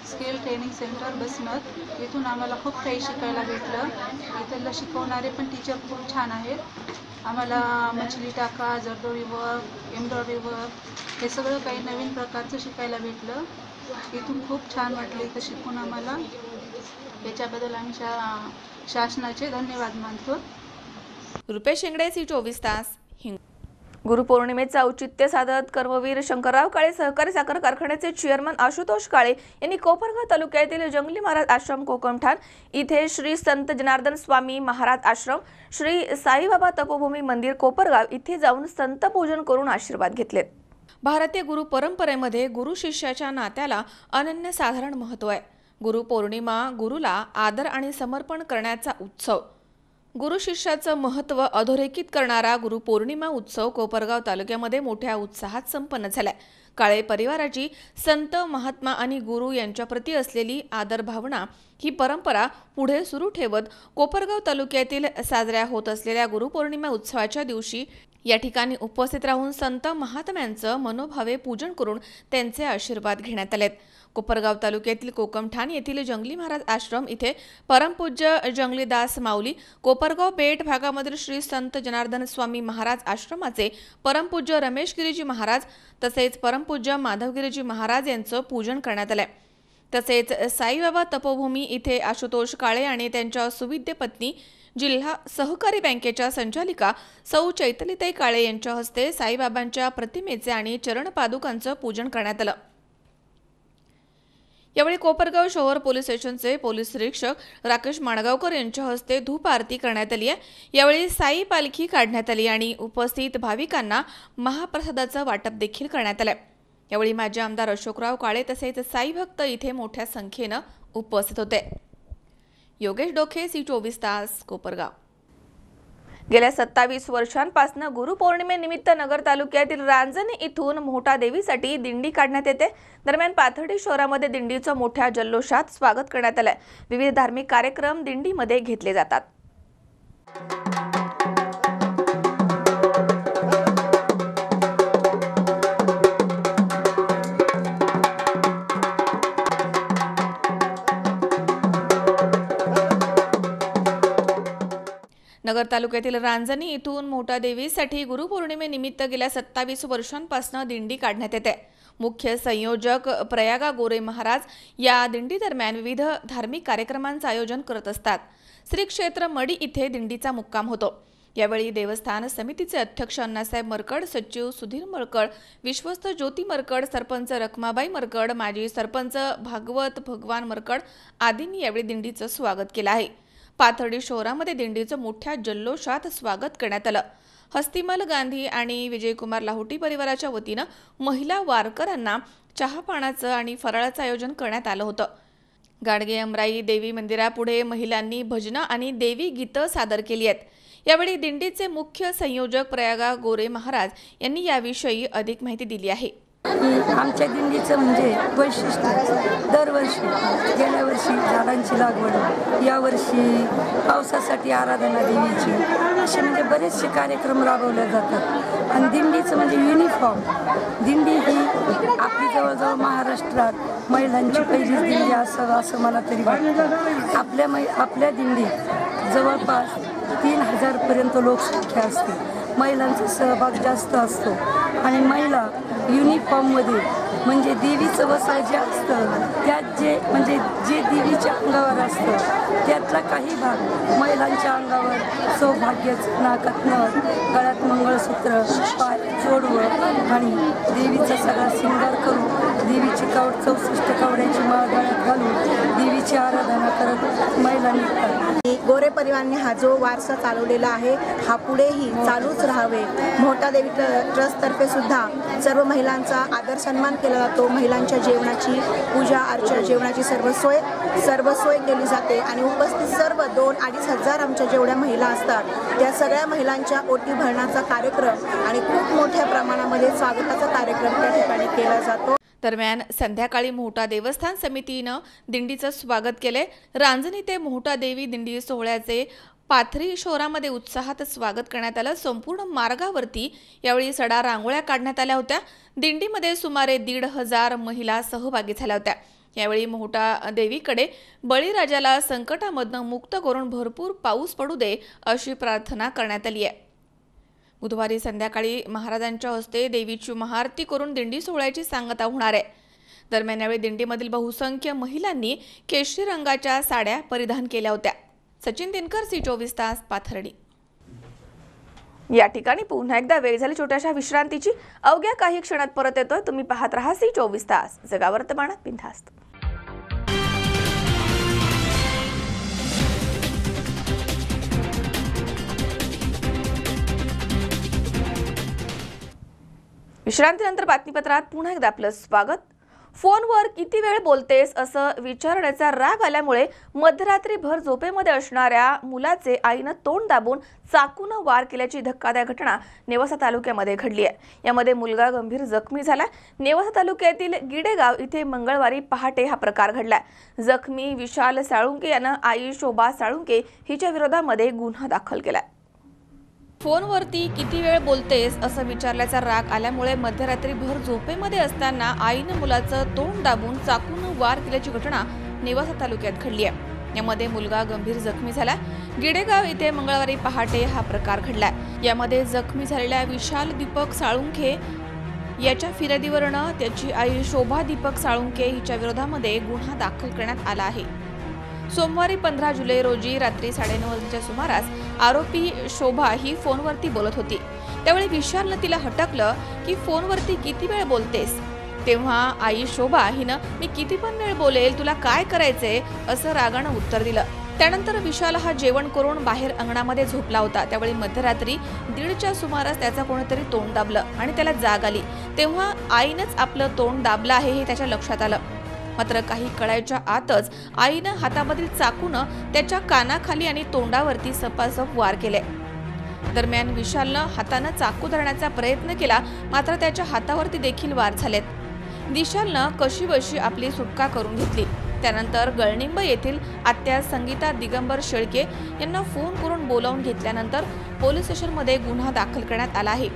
skill training centre Basmat इथून आम्हाला खूप काही शिकायला भेटलं. इथलं शिकवणारे पण टीचर खूप छान आहेत. आम्हाला मछली टाका जरदोरी वर्क एम्ब्रॉयडरी वर्क हे सगळं काही नवीन प्रकारचं शिकायला भेटलं. इथून खूप छान वाटलं इथं शिकून आम्हाला. याच्याबद्दल आम्ही शा शासनाचे धन्यवाद मानतो. रुपेश शेंगडे सी चोवीस तास. गुरुपौर्णिमेचं औचित्य साधत कर्मवीर शंकरराव काळे सहकारी साखर कारखान्याचे चेअरमन आशुतोष काळे यांनी कोपरगाव तालुक्यातील जंगली महाराज आश्रम कोकमठाण इथे श्री संत जनार्दन स्वामी महाराज आश्रम श्री साईबाबा तपोभूमी मंदिर कोपरगाव इथे जाऊन संत पूजन करून आशीर्वाद घेतलेत भारतीय गुरु परंपरेमध्ये गुरु शिष्याच्या नात्याला अनन्यसाधारण महत्त्व आहे. गुरुपौर्णिमा गुरुला आदर आणि समर्पण करण्याचा उत्सव गुरु शिष्याचं महत्त्व अधोरेखित करणारा गुरुपौर्णिमा उत्सव कोपरगाव तालुक्यामध्ये मोठ्या उत्साहात संपन्न झालाय. काळे परिवाराची संत महात्मा आणि गुरु यांच्याप्रती असलेली आदर भावना ही परंपरा पुढे सुरू ठेवत कोपरगाव तालुक्यातील साजऱ्या होत असलेल्या गुरुपौर्णिमा उत्सवाच्या दिवशी या ठिकाणी उपस्थित राहून संत महात्म्यांचं मनोभावे पूजन करून त्यांचे आशीर्वाद घेण्यात आलेत. कोपरगाव तालुक्यातील कोकमठाण येथील जंगली महाराज आश्रम इथे परमपूज्य जंगलीदास माऊली कोपरगाव बेट भागामधील श्री संत जनार्दन स्वामी महाराज आश्रमाचे परमपूज्य रमेश गिरीजी महाराज तसेच परमपूज्य माधवगिरीजी महाराज यांचं पूजन करण्यात आलंय. तसेच साईबाबा तपोभूमी इथे आशुतोष काळे आणि त्यांच्या सुविद्य पत्नी जिल्हा सहकारी बँकेच्या संचालिका सौ चैतलीताई काळे यांच्या हस्ते साईबाबांच्या प्रतिमेचे आणि चरणपादुकांचं पूजन करण्यात आलं. यावेळी कोपरगाव शहर पोलीस स्टेशनचे पोलीस निरीक्षक राकेश माणगावकर यांच्या हस्ते धूप आरती करण्यात आली आहे. यावेळी साई पालखी काढण्यात आली आणि उपस्थित भाविकांना महाप्रसादाचं वाटप देखील करण्यात आलं यावेळी माजी आमदार अशोकराव काळे तसेच साई भक्त इथे मोठ्या संख्येनं उपस्थित होते. योगेश डोखे सी चोवीस तास कोपरगाव. गेल्या सत्तावीस वर्षांपासून गुरुपौर्णिमेनिमित्त नगर तालुक्यातील रांजणी इथून मोठा देवीसाठी दिंडी काढण्यात येते. दरम्यान पाथर्डी शहरामध्ये दिंडीचं मोठ्या जल्लोषात स्वागत करण्यात आलंय. विविध धार्मिक कार्यक्रम दिंडीमध्ये घेतले जातात. नगर तालुक्यातील रांजणी इथून मोठा देवीसाठी गुरुपौर्णिमेनिमित्त गेल्या सत्तावीस वर्षांपासून दिंडी काढण्यात येते. मुख्य संयोजक प्रयागा गोरे महाराज या दिंडीदरम्यान विविध धार्मिक कार्यक्रमांचं आयोजन करत असतात. श्री क्षेत्र मडी इथे दिंडीचा मुक्काम होतो. यावेळी देवस्थान समितीचे अध्यक्ष अण्णासाहेब मरकड सचिव सुधीर मरकड विश्वस्त ज्योती मरकड सरपंच रखमाबाई मरकड माजी सरपंच भागवत भगवान मरकड आदींनी यावेळी दिंडीचं स्वागत केलं आहे. पाथर्डी शहरामध्ये दिंडीचं मोठ्या जल्लोषात स्वागत करण्यात आलं. हस्तिमल गांधी आणि विजयकुमार लाहोटी परिवाराच्या वतीनं महिला वारकऱ्यांना चहापानाचं आणि फराळाचं आयोजन करण्यात आलं होतं. गाडगे अमराई देवी मंदिरापुढे महिलांनी भजनं आणि देवी गीतं सादर केली आहेत. यावेळी दिंडीचे मुख्य संयोजक प्रयागा गोरे महाराज यांनी याविषयी अधिक माहिती दिली आहे. आमच्या दिंडीचं म्हणजे वैशिष्ट्य दरवर्षी गेल्या वर्षी झाडांची लागवड यावर्षी पावसासाठी आराधना देवीची असे म्हणजे बरेचसे कार्यक्रम राबवले जातात. आणि दिंडीचं म्हणजे युनिफॉर्म दिंडी ही आपली जवळजवळ महाराष्ट्रात महिलांची पहिलीच दिंडी असावं असं मला तरी वाटतं. आपल्या मै आपल्या दिंडीत जवळपास तीन हजारपर्यंत लोकसंख्या असते. महिलांचा सहभाग जास्त असतो. आणि महिला युनिफॉर्ममध्ये म्हणजे देवीचं वसाय जे असतं त्यात जे म्हणजे जे देवीच्या अंगावर असतं त्यातला काही भाग महिलांच्या अंगावर सौभाग्याचं नाकात नथ गळ्यात मंगळसूत्र पाय जोडवं आणि देवीचा सगळा शृंगार करून देवीची कावड चौसष्ट कावड्याची माळ गळ्यात घालून देवीची आराधना करत महिला निघतात. गोरे परिवारने हा जो वारसा चालवलेला आहे हा पुढेही चालूच राहावे. मोठा देवी ट्रस्टतर्फे सुद्धा सर्व महिलांचा आदर सन्मान केला जातो. महिलांच्या जेवणाची पूजा अर्चा जेवणाची सर्व सोय सर्व सोय केली जाते आणि उपस्थित सर्व दोन अडीच हजार आमच्या जेवढ्या महिला असतात त्या सगळ्या महिलांच्या ओटी भरण्याचा कार्यक्रम आणि खूप मोठ्या प्रमाणामध्ये स्वागताचा कार्यक्रम त्या ठिकाणी केला जातो. दरम्यान संध्याकाळी मोहटा देवस्थान समितीनं दिंडीचं स्वागत केले रांजणी ते मोहटा देवी दिंडी सोहळ्याचे पाथरी शहरामध्ये उत्साहात स्वागत करण्यात आलं. संपूर्ण मार्गावरती यावेळी सडा रांगोळ्या काढण्यात आल्या होत्या. दिंडीमध्ये सुमारे दीड हजार महिला सहभागी झाल्या होत्या. यावेळी मोहटा देवीकडे बळीराजाला संकटामधनं मुक्त करून भरपूर पाऊस पडू दे अशी प्रार्थना करण्यात आली आहे. बुधवारी संध्याकाळी महाराजांच्या हस्ते देवीची महाआरती करून दिंडी सोहळ्याची सांगता होणार आहे. दरम्यान यावेळी दिंडीमधील बहुसंख्य महिलांनी केशरी रंगाच्या साड्या परिधान केल्या होत्या. सचिन दिनकर सी चोवीस तास पाथर्डी. या ठिकाणी पुन्हा एकदा वेळ झाली छोट्याशा विश्रांतीची. अवघ्या काही क्षणात परत येतोय. तुम्ही पाहत राहा सी चोवीस तास. जगावर्तमानात बिनधास्त. विश्रांतीनंतर बातमीपत्रात पुन्हा एकदा आपलं स्वागत. फोनवर किती वेळ बोलतेस असं विचारण्याचा राग आल्यामुळे मध्यरात्रीभर झोपेमध्ये असणाऱ्या मुलाचे आईनं तोंड दाबून चाकूनं वार केल्याची धक्कादायक घटना नेवासा तालुक्यामध्ये घडली आहे. यामध्ये मुलगा गंभीर जखमी झाला नेवासा तालुक्यातील गिडेगाव इथे मंगळवारी पहाटे हा प्रकार घडला जखमी विशाल साळुंके यानं आई शोभा साळुंके हिच्या विरोधामध्ये गुन्हा दाखल केलाय. फोनवरती किती वेळ बोलतेस असं विचारल्याचा राग आल्यामुळे मध्यरात्री भर झोपेमध्ये असताना आईनं मुलाचं तोंड दाबून चाकून वार केल्याची घटना नेवासा तालुक्यात घडली आहे. यामध्ये मुलगा गंभीर जखमी झाला गिडेगाव येथे मंगळवारी पहाटे हा प्रकार घडला यामध्ये जखमी झालेल्या विशाल दीपक साळुंखे याच्या फिर्यादीवरनं त्याची आई शोभा दीपक साळुंखे हिच्या विरोधामध्ये गुन्हा दाखल करण्यात आला आहे. सोमवारी पंधरा जुलै रोजी रात्री साडेनऊ वाजण्याच्या सुमारास आरोपी शोभा ही फोनवरती बोलत होती. त्यावेळी विशालनं तिला हटकलं की फोनवरती किती वेळ बोलतेस? तेव्हा आई शोभा हिनं मी किती पण वेळ बोलेल तुला काय करायचंय? असं रागानं उत्तर दिलं. त्यानंतर विशाल हा जेवण करून बाहेर अंगणामध्ये झोपला होता. त्यावेळी मध्यरात्री दीडच्या सुमारास त्याचा कोणीतरी तोंड दाबलं आणि त्याला जाग आली. तेव्हा आईनंच आपलं तोंड दाबलं आहे हे त्याच्या लक्षात आलं. मात्र काही कळायच्या आतच आईनं हातामधील चाकूनं त्याच्या कानाखाली आणि तोंडावरती सपासप वार केले. दरम्यान विशालनं हातानं चाकू धरण्याचा प्रयत्न केला मात्र त्याच्या हातावरती देखील वार झालेत. विशालनं कशीबशी आपली सुटका करून घेतली? त्यानंतर गळनिंब येथील आत्या संगीता दिगंबर शेळके यांना फोन करून बोलावून घेतल्यानंतर पोलीस स्टेशनमध्ये गुन्हा दाखल करण्यात आला आहे.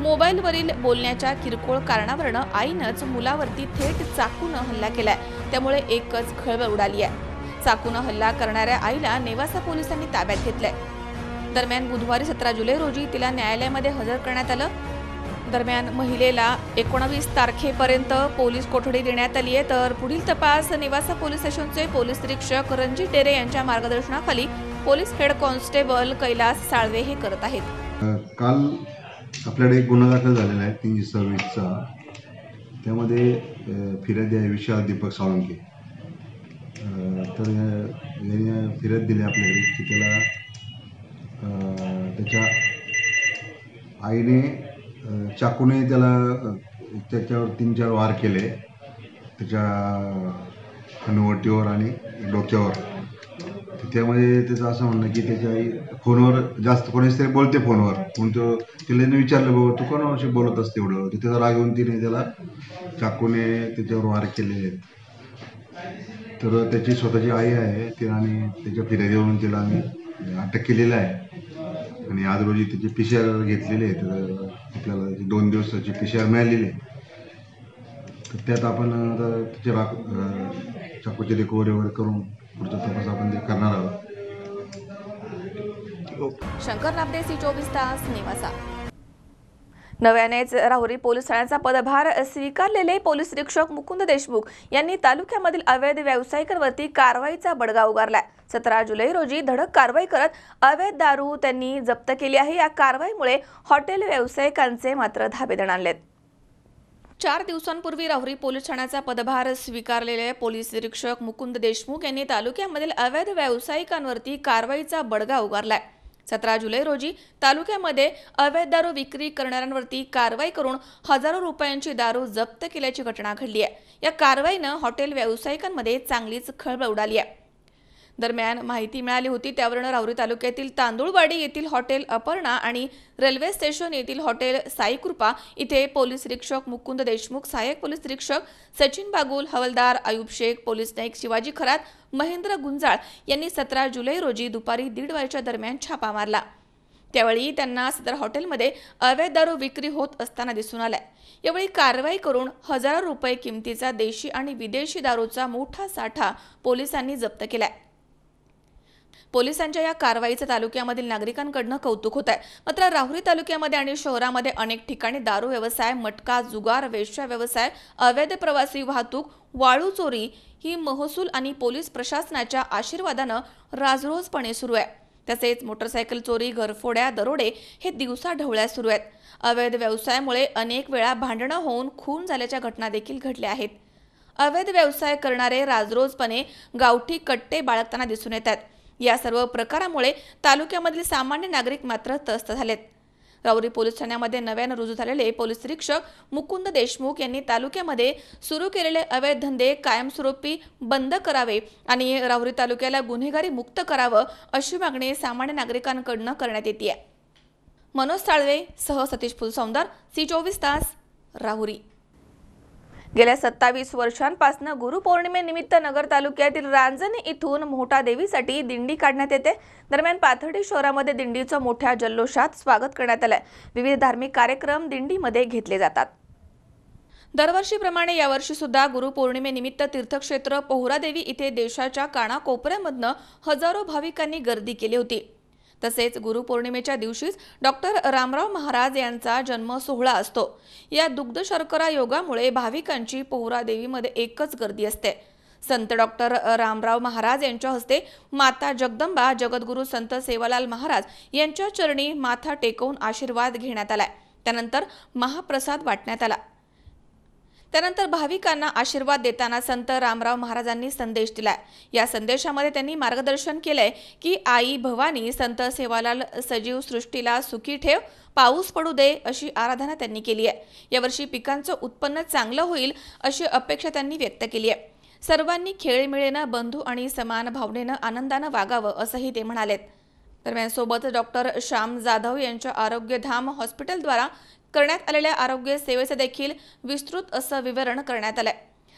मोबाईलवरील बोलण्याच्या किरकोळ कारणावरनं आईनंच मुलावरती थेट चाकूनं हल्ला केलाय. त्यामुळे एकच खळबळ उडाली आहे. चाकूनं हल्ला करणाऱ्या आईला नेवासा पोलिसांनी ताब्यात घेतलंय. दरम्यान बुधवारी सतरा जुलै रोजी तिला न्यायालयामध्ये हजर करण्यात आलं. दरम्यान महिलेला एकोणावीस तारखेपर्यंत पोलीस कोठडी देण्यात आली आहे. तर पुढील तपास नेवासा पोलीस स्टेशनचे पोलीस निरीक्षक रणजित डेरे यांच्या मार्गदर्शनाखाली police head constable Kailas Salve हे करत आहेत. काल आपल्याकडे एक गुन्हा दाखल झालेला आहे तीनशे सव्वीसचा त्यामध्ये अ, फिर्यादी आहे विशाल दीपक साळुंके तर या- फिर्याद दिली आपल्याकडे की त्याला त्याच्या आईने चाकूने त्याला त्याच्यावर तीन चार वार केले. त्याच्या हनुवटीवर आणि डोक्यावर. त्यामध्ये त्याचं असं म्हणणं की त्याच्या आई फोनवर जास्त कोणीच तरी बोलते फोनवर. म्हणून तो तिला तिने विचारलं बाबा तू कोणाशी बोलत असते एवढं? तर त्याचा राग येऊन तिने त्याला चाकूने त्याच्यावर वार केले. आहेत तर त्याची स्वतःची आई आहे तिला आणि त्याच्या फिर्यादीवरून तिला आम्ही अटक केलेलं आहे. आणि आज रोजी त्याची पी सी आर घेतलेली आहे. तर आपल्याला दोन दिवसाची पी सी आर मिळालेली आहे. तर त्यात आपण त्याचे राख चाकूची रिकव्हरी वगैरे करून पुढचा तपास आपण ते करणार आहोत. शंकर नामदे सी चोवीस तास निवासा. नव्यानेच राहुरी पोलीस ठाण्याचा पदभार स्वीकारलेले पोलीस निरीक्षक मुकुंद देशमुख यांनी तालुक्यामधील अवैध व्यावसायिकांवरती कारवाईचा बडगा उगारलाय. सतरा जुलै रोजी धडक कारवाई करत अवैध दारू त्यांनी जप्त केली आहे. या कारवाईमुळे हॉटेल व्यावसायिकांचे मात्र धाबे आणलेत चार दिवसांपूर्वी राहुरी पोलीस ठाण्याचा पदभार स्वीकारलेले पोलीस निरीक्षक मुकुंद देशमुख यांनी तालुक्यामधील अवैध व्यावसायिकांवरती कारवाईचा बडगा उगारलाय. सतरा जुलै रोजी तालुक्यामध्ये अवैध दारू विक्री करणाऱ्यांवरती कारवाई करून हजारो रुपयांची दारू जप्त केल्याची घटना घडली आहे. या कारवाईनं हॉटेल व्यावसायिकांमध्ये चांगलीच खळबळ उडाली आहे. दरम्यान माहिती मिळाली होती. त्यावरून राहुरी तालुक्यातील तांदूळवाडी येथील हॉटेल अपर्णा आणि रेल्वे स्टेशन येथील हॉटेल साईकृपा इथे पोलीस निरीक्षक मुकुंद देशमुख सहाय्यक पोलीस निरीक्षक सचिन बागुल हवलदार आयुब शेख पोलीस नाईक शिवाजी खरात महेंद्र गुंजाळ यांनी सतरा जुलै रोजी दुपारी दीड वाजेच्या दरम्यान छापा मारला. त्यावेळी त्यांना सदर हॉटेलमध्ये अवैध दारू विक्री होत असताना दिसून आलाय. यावेळी कारवाई करून हजारो रुपये किमतीचा देशी आणि विदेशी दारूचा मोठा साठा पोलिसांनी जप्त केलाय. पोलिसांच्या या कारवाईचं तालुक्यामधील नागरिकांकडनं कौतुक होत आहे मात्र राहुरी तालुक्यामध्ये आणि शहरामध्ये अनेक ठिकाणी दारू व्यवसाय मटका जुगार वेश्या व्यवसाय अवैध प्रवासी वाहतूक वाळू चोरी ही महसूल आणि पोलीस प्रशासनाच्या आशीर्वादानं राजरोजपणे सुरू आहे. तसेच मोटरसायकल चोरी घरफोड्या दरोडे हे दिवसा ढवळ्या सुरू आहेत. अवैध व्यवसायामुळे अनेक वेळा भांडणं होऊन खून झाल्याच्या घटना देखील घडल्या आहेत. अवैध व्यवसाय करणारे राजरोजपणे गावठी कट्टे बाळगताना दिसून येतात या सर्व प्रकारामुळे तालुक्यामधील सामान्य नागरिक मात्र त्रस्त झालेत. राऊरी पोलीस ठाण्यामध्ये नव्यानं रुजू झालेले पोलीस निरीक्षक मुकुंद देशमुख यांनी तालुक्यामध्ये सुरू केलेले अवैध धंदे कायमस्वरूपी बंद करावे आणि राहुरी तालुक्याला गुन्हेगारी मुक्त करावं अशी मागणी सामान्य नागरिकांकडनं करण्यात येते मनोज साळवे सह सतीश फुलसौंदर सी चोवीस तास राहुरी गेल्या सत्तावीस वर्षांपासून गुरुपौर्णिमेनिमित्त नगर तालुक्यातील रांजणी इथून मोठा देवीसाठी दिंडी काढण्यात येते. दरम्यान पाथर्डी शहरामध्ये दिंडीचं मोठ्या जल्लोषात स्वागत करण्यात आलंय. विविध धार्मिक कार्यक्रम दिंडीमध्ये घेतले जातात. दरवर्षीप्रमाणे यावर्षी सुद्धा गुरुपौर्णिमेनिमित्त तीर्थक्षेत्र पोहरादेवी इथे देशाच्या कानाकोपऱ्यामधनं हजारो भाविकांनी गर्दी केली होती. तसेच गुरुपौर्णिमेच्या दिवशीच डॉक्टर रामराव महाराज यांचा जन्म सोहळा असतो. या दुग्ध शर्करा योगामुळे भाविकांची पोहरादेवीमध्ये एकच गर्दी असते. संत डॉक्टर रामराव महाराज यांच्या हस्ते माता जगदंबा जगद्गुरू संत सेवालाल महाराज यांच्या चरणी माथा टेकवून आशीर्वाद घेण्यात आलाय. त्यानंतर महाप्रसाद वाटण्यात आला. त्यानंतर भाविकांना आशीर्वाद देताना संत रामराव महाराजांनी संदेश दिलाय. या संदेशामध्ये त्यांनी मार्गदर्शन केलंय की आई भवानी संत सेवालाल सजीव सृष्टीला सुखी ठेव पाऊस पडू दे अशी आराधना त्यांनी केली आहे. यावर्षी पिकांचं उत्पन्न चांगलं होईल अशी अपेक्षा त्यांनी व्यक्त केली आहे. सर्वांनी खेळमिळेनं बंधू आणि समान भावनेनं आनंदानं वागावं असंही ते म्हणालेत. दरम्यान सोबत डॉक्टर श्याम जाधव यांच्या आरोग्यधाम हॉस्पिटलद्वारा करण्यात आलेल्या आरोग्य सेवेचं देखील विस्तृत असं विवरण करण्यात आलंय.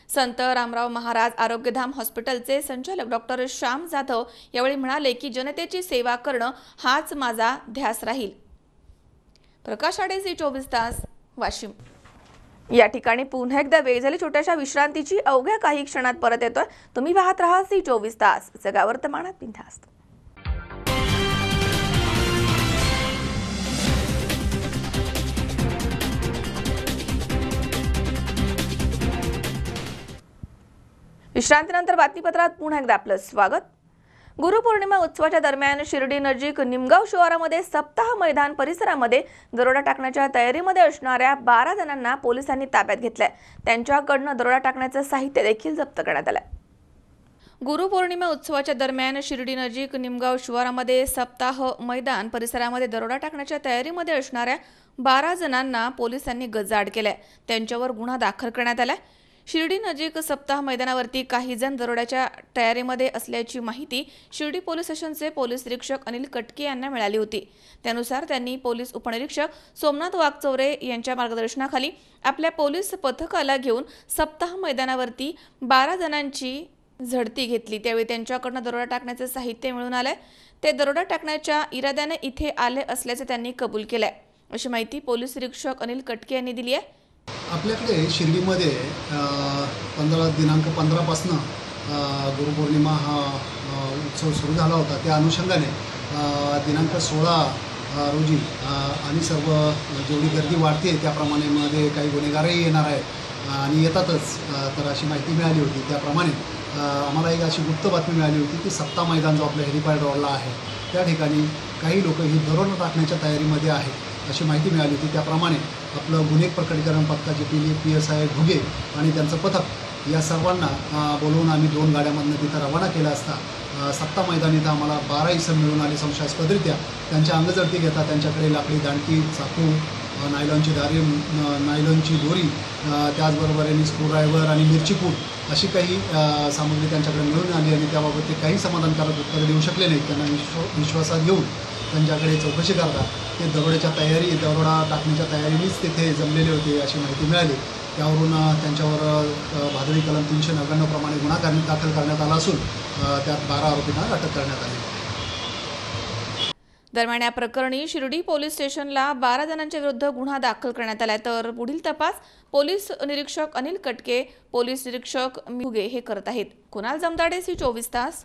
संत रामराव महाराज आरोग्यधाम हॉस्पिटलचे संचालक डॉक्टर श्याम जाधव यावेळी म्हणाले की जनतेची सेवा करणं हाच माझा ध्यास राहील. प्रकाश आडेसी चोवीस तास वाशिम. या ठिकाणी पुन्हा एकदा वेळ झाली छोट्याशा विश्रांतीची अवघ्या काही क्षणात परत येतोय. तुम्ही पाहत राहा सी चोवीस तास. जगा वर्तमानात बिनधास्त. विश्रांतीनंतर बातमीपत्रात पुन्हा एकदा आपलं स्वागत. गुरुपौर्णिमा उत्सवाच्या दरम्यान शिर्डी नजीक निमगाव शिवारामध्ये सप्ताह मैदान परिसरामध्ये दरोडा टाकण्याच्या तयारीमध्ये असणाऱ्या बारा जणांना पोलिसांनी ताब्यात घेतलंय. त्यांच्याकडनं दरोडा टाकण्याचं साहित्य देखील जप्त करण्यात आलंय. गुरुपौर्णिमा उत्सवाच्या दरम्यान शिर्डी नजीक निमगाव शिवारामध्ये सप्ताह मैदान परिसरामध्ये दरोडा टाकण्याच्या तयारीमध्ये असणाऱ्या बारा जणांना पोलिसांनी गजाड केलाय. त्यांच्यावर गुन्हा दाखल करण्यात आलाय. शिर्डी नजीक सप्ताह मैदानावरती काही जण दरोड्याच्या तयारीमध्ये असल्याची माहिती शिर्डी पोलीस स्टेशनचे पोलीस निरीक्षक अनिल कटके यांना मिळाली होती. त्यानुसार त्यांनी पोलीस उपनिरीक्षक सोमनाथ वाघचौरे यांच्या मार्गदर्शनाखाली आपल्या पोलीस पथकाला घेऊन सप्ताह मैदानावरती बारा जणांची झडती घेतली. त्यावेळी त्यांच्याकडनं दरोडा टाकण्याचे साहित्य मिळून आलंय. ते दरोडा टाकण्याच्या इराद्याने इथे आले असल्याचे त्यांनी कबूल केलंय. अशी माहिती पोलीस निरीक्षक अनिल कटके यांनी दिली आहे. आपल्याकडे शिर्डीमध्ये पंधरा दिनांक पंधरापासनं गुरुपौर्णिमा हा उत्सव सुरू झाला होता. त्या अनुषंगाने दिनांक सोळा रोजी आणि सर्व जेवढी गर्दी वाढते त्याप्रमाणे मध्ये काही गुन्हेगारही येणार आहेत. आणि येतातच तर अशी माहिती मिळाली होती. त्याप्रमाणे आम्हाला एक अशी गुप्त बातमी मिळाली होती की सत्ता मैदान जो आपल्या हेलिपॅड रोडला आहे त्या ठिकाणी काही लोक ही धरण टाकण्याच्या तयारीमध्ये आहेत. अशी माहिती मिळाली होती. त्याप्रमाणे आपलं गुन्हे प्रकटीकरण पथकाचे P P S I Ghuge आणि त्यांचं पथक या सर्वांना बोलवून आम्ही दोन गाड्यामधनं तिथं रवाना केला असता. सत्ता मैदान इथं आम्हाला बारा इसम मिळून आले. संशयास्पदरित्या त्यांच्या अंगजडती घेता त्यांच्याकडे लाकडी दांडकी चाकू नायलॉनची दारी नायलॉनची दोरी त्याचबरोबर यांनी स्क्रूड्रायव्हर आणि मिरचीपूड अशी काही सामग्री त्यांच्याकडे मिळून आली आणि त्याबाबत ते काही समाधानकारक उत्तरं देऊ शकले नाहीत. त्यांना विश्व विश्वासात घेऊन त्यांच्याकडे चौकशी करता ते दरोड्याच्या तयारी दरोडा टाकण्याच्या तयारीनेच तिथे जमलेले होते अशी माहिती मिळाली. त्यावरून त्यांच्यावर भादवी कलम तीनशे नव्याण्णवप्रमाणे गुन्हा करण्यात दाखल करण्यात आला असून त्यात बारा आरोपींना अटक करण्यात आली. दरम्यान या प्रकरणी शिर्डी पोलीस स्टेशनला बारा जणांच्या विरुद्ध गुन्हा दाखल करण्यात आलाय तर पुढील तपास पोलीस निरीक्षक अनिल कटके पोलीस निरीक्षक मुगे हे करत आहेत. कुणाल जमदाडे सी चोवीस तास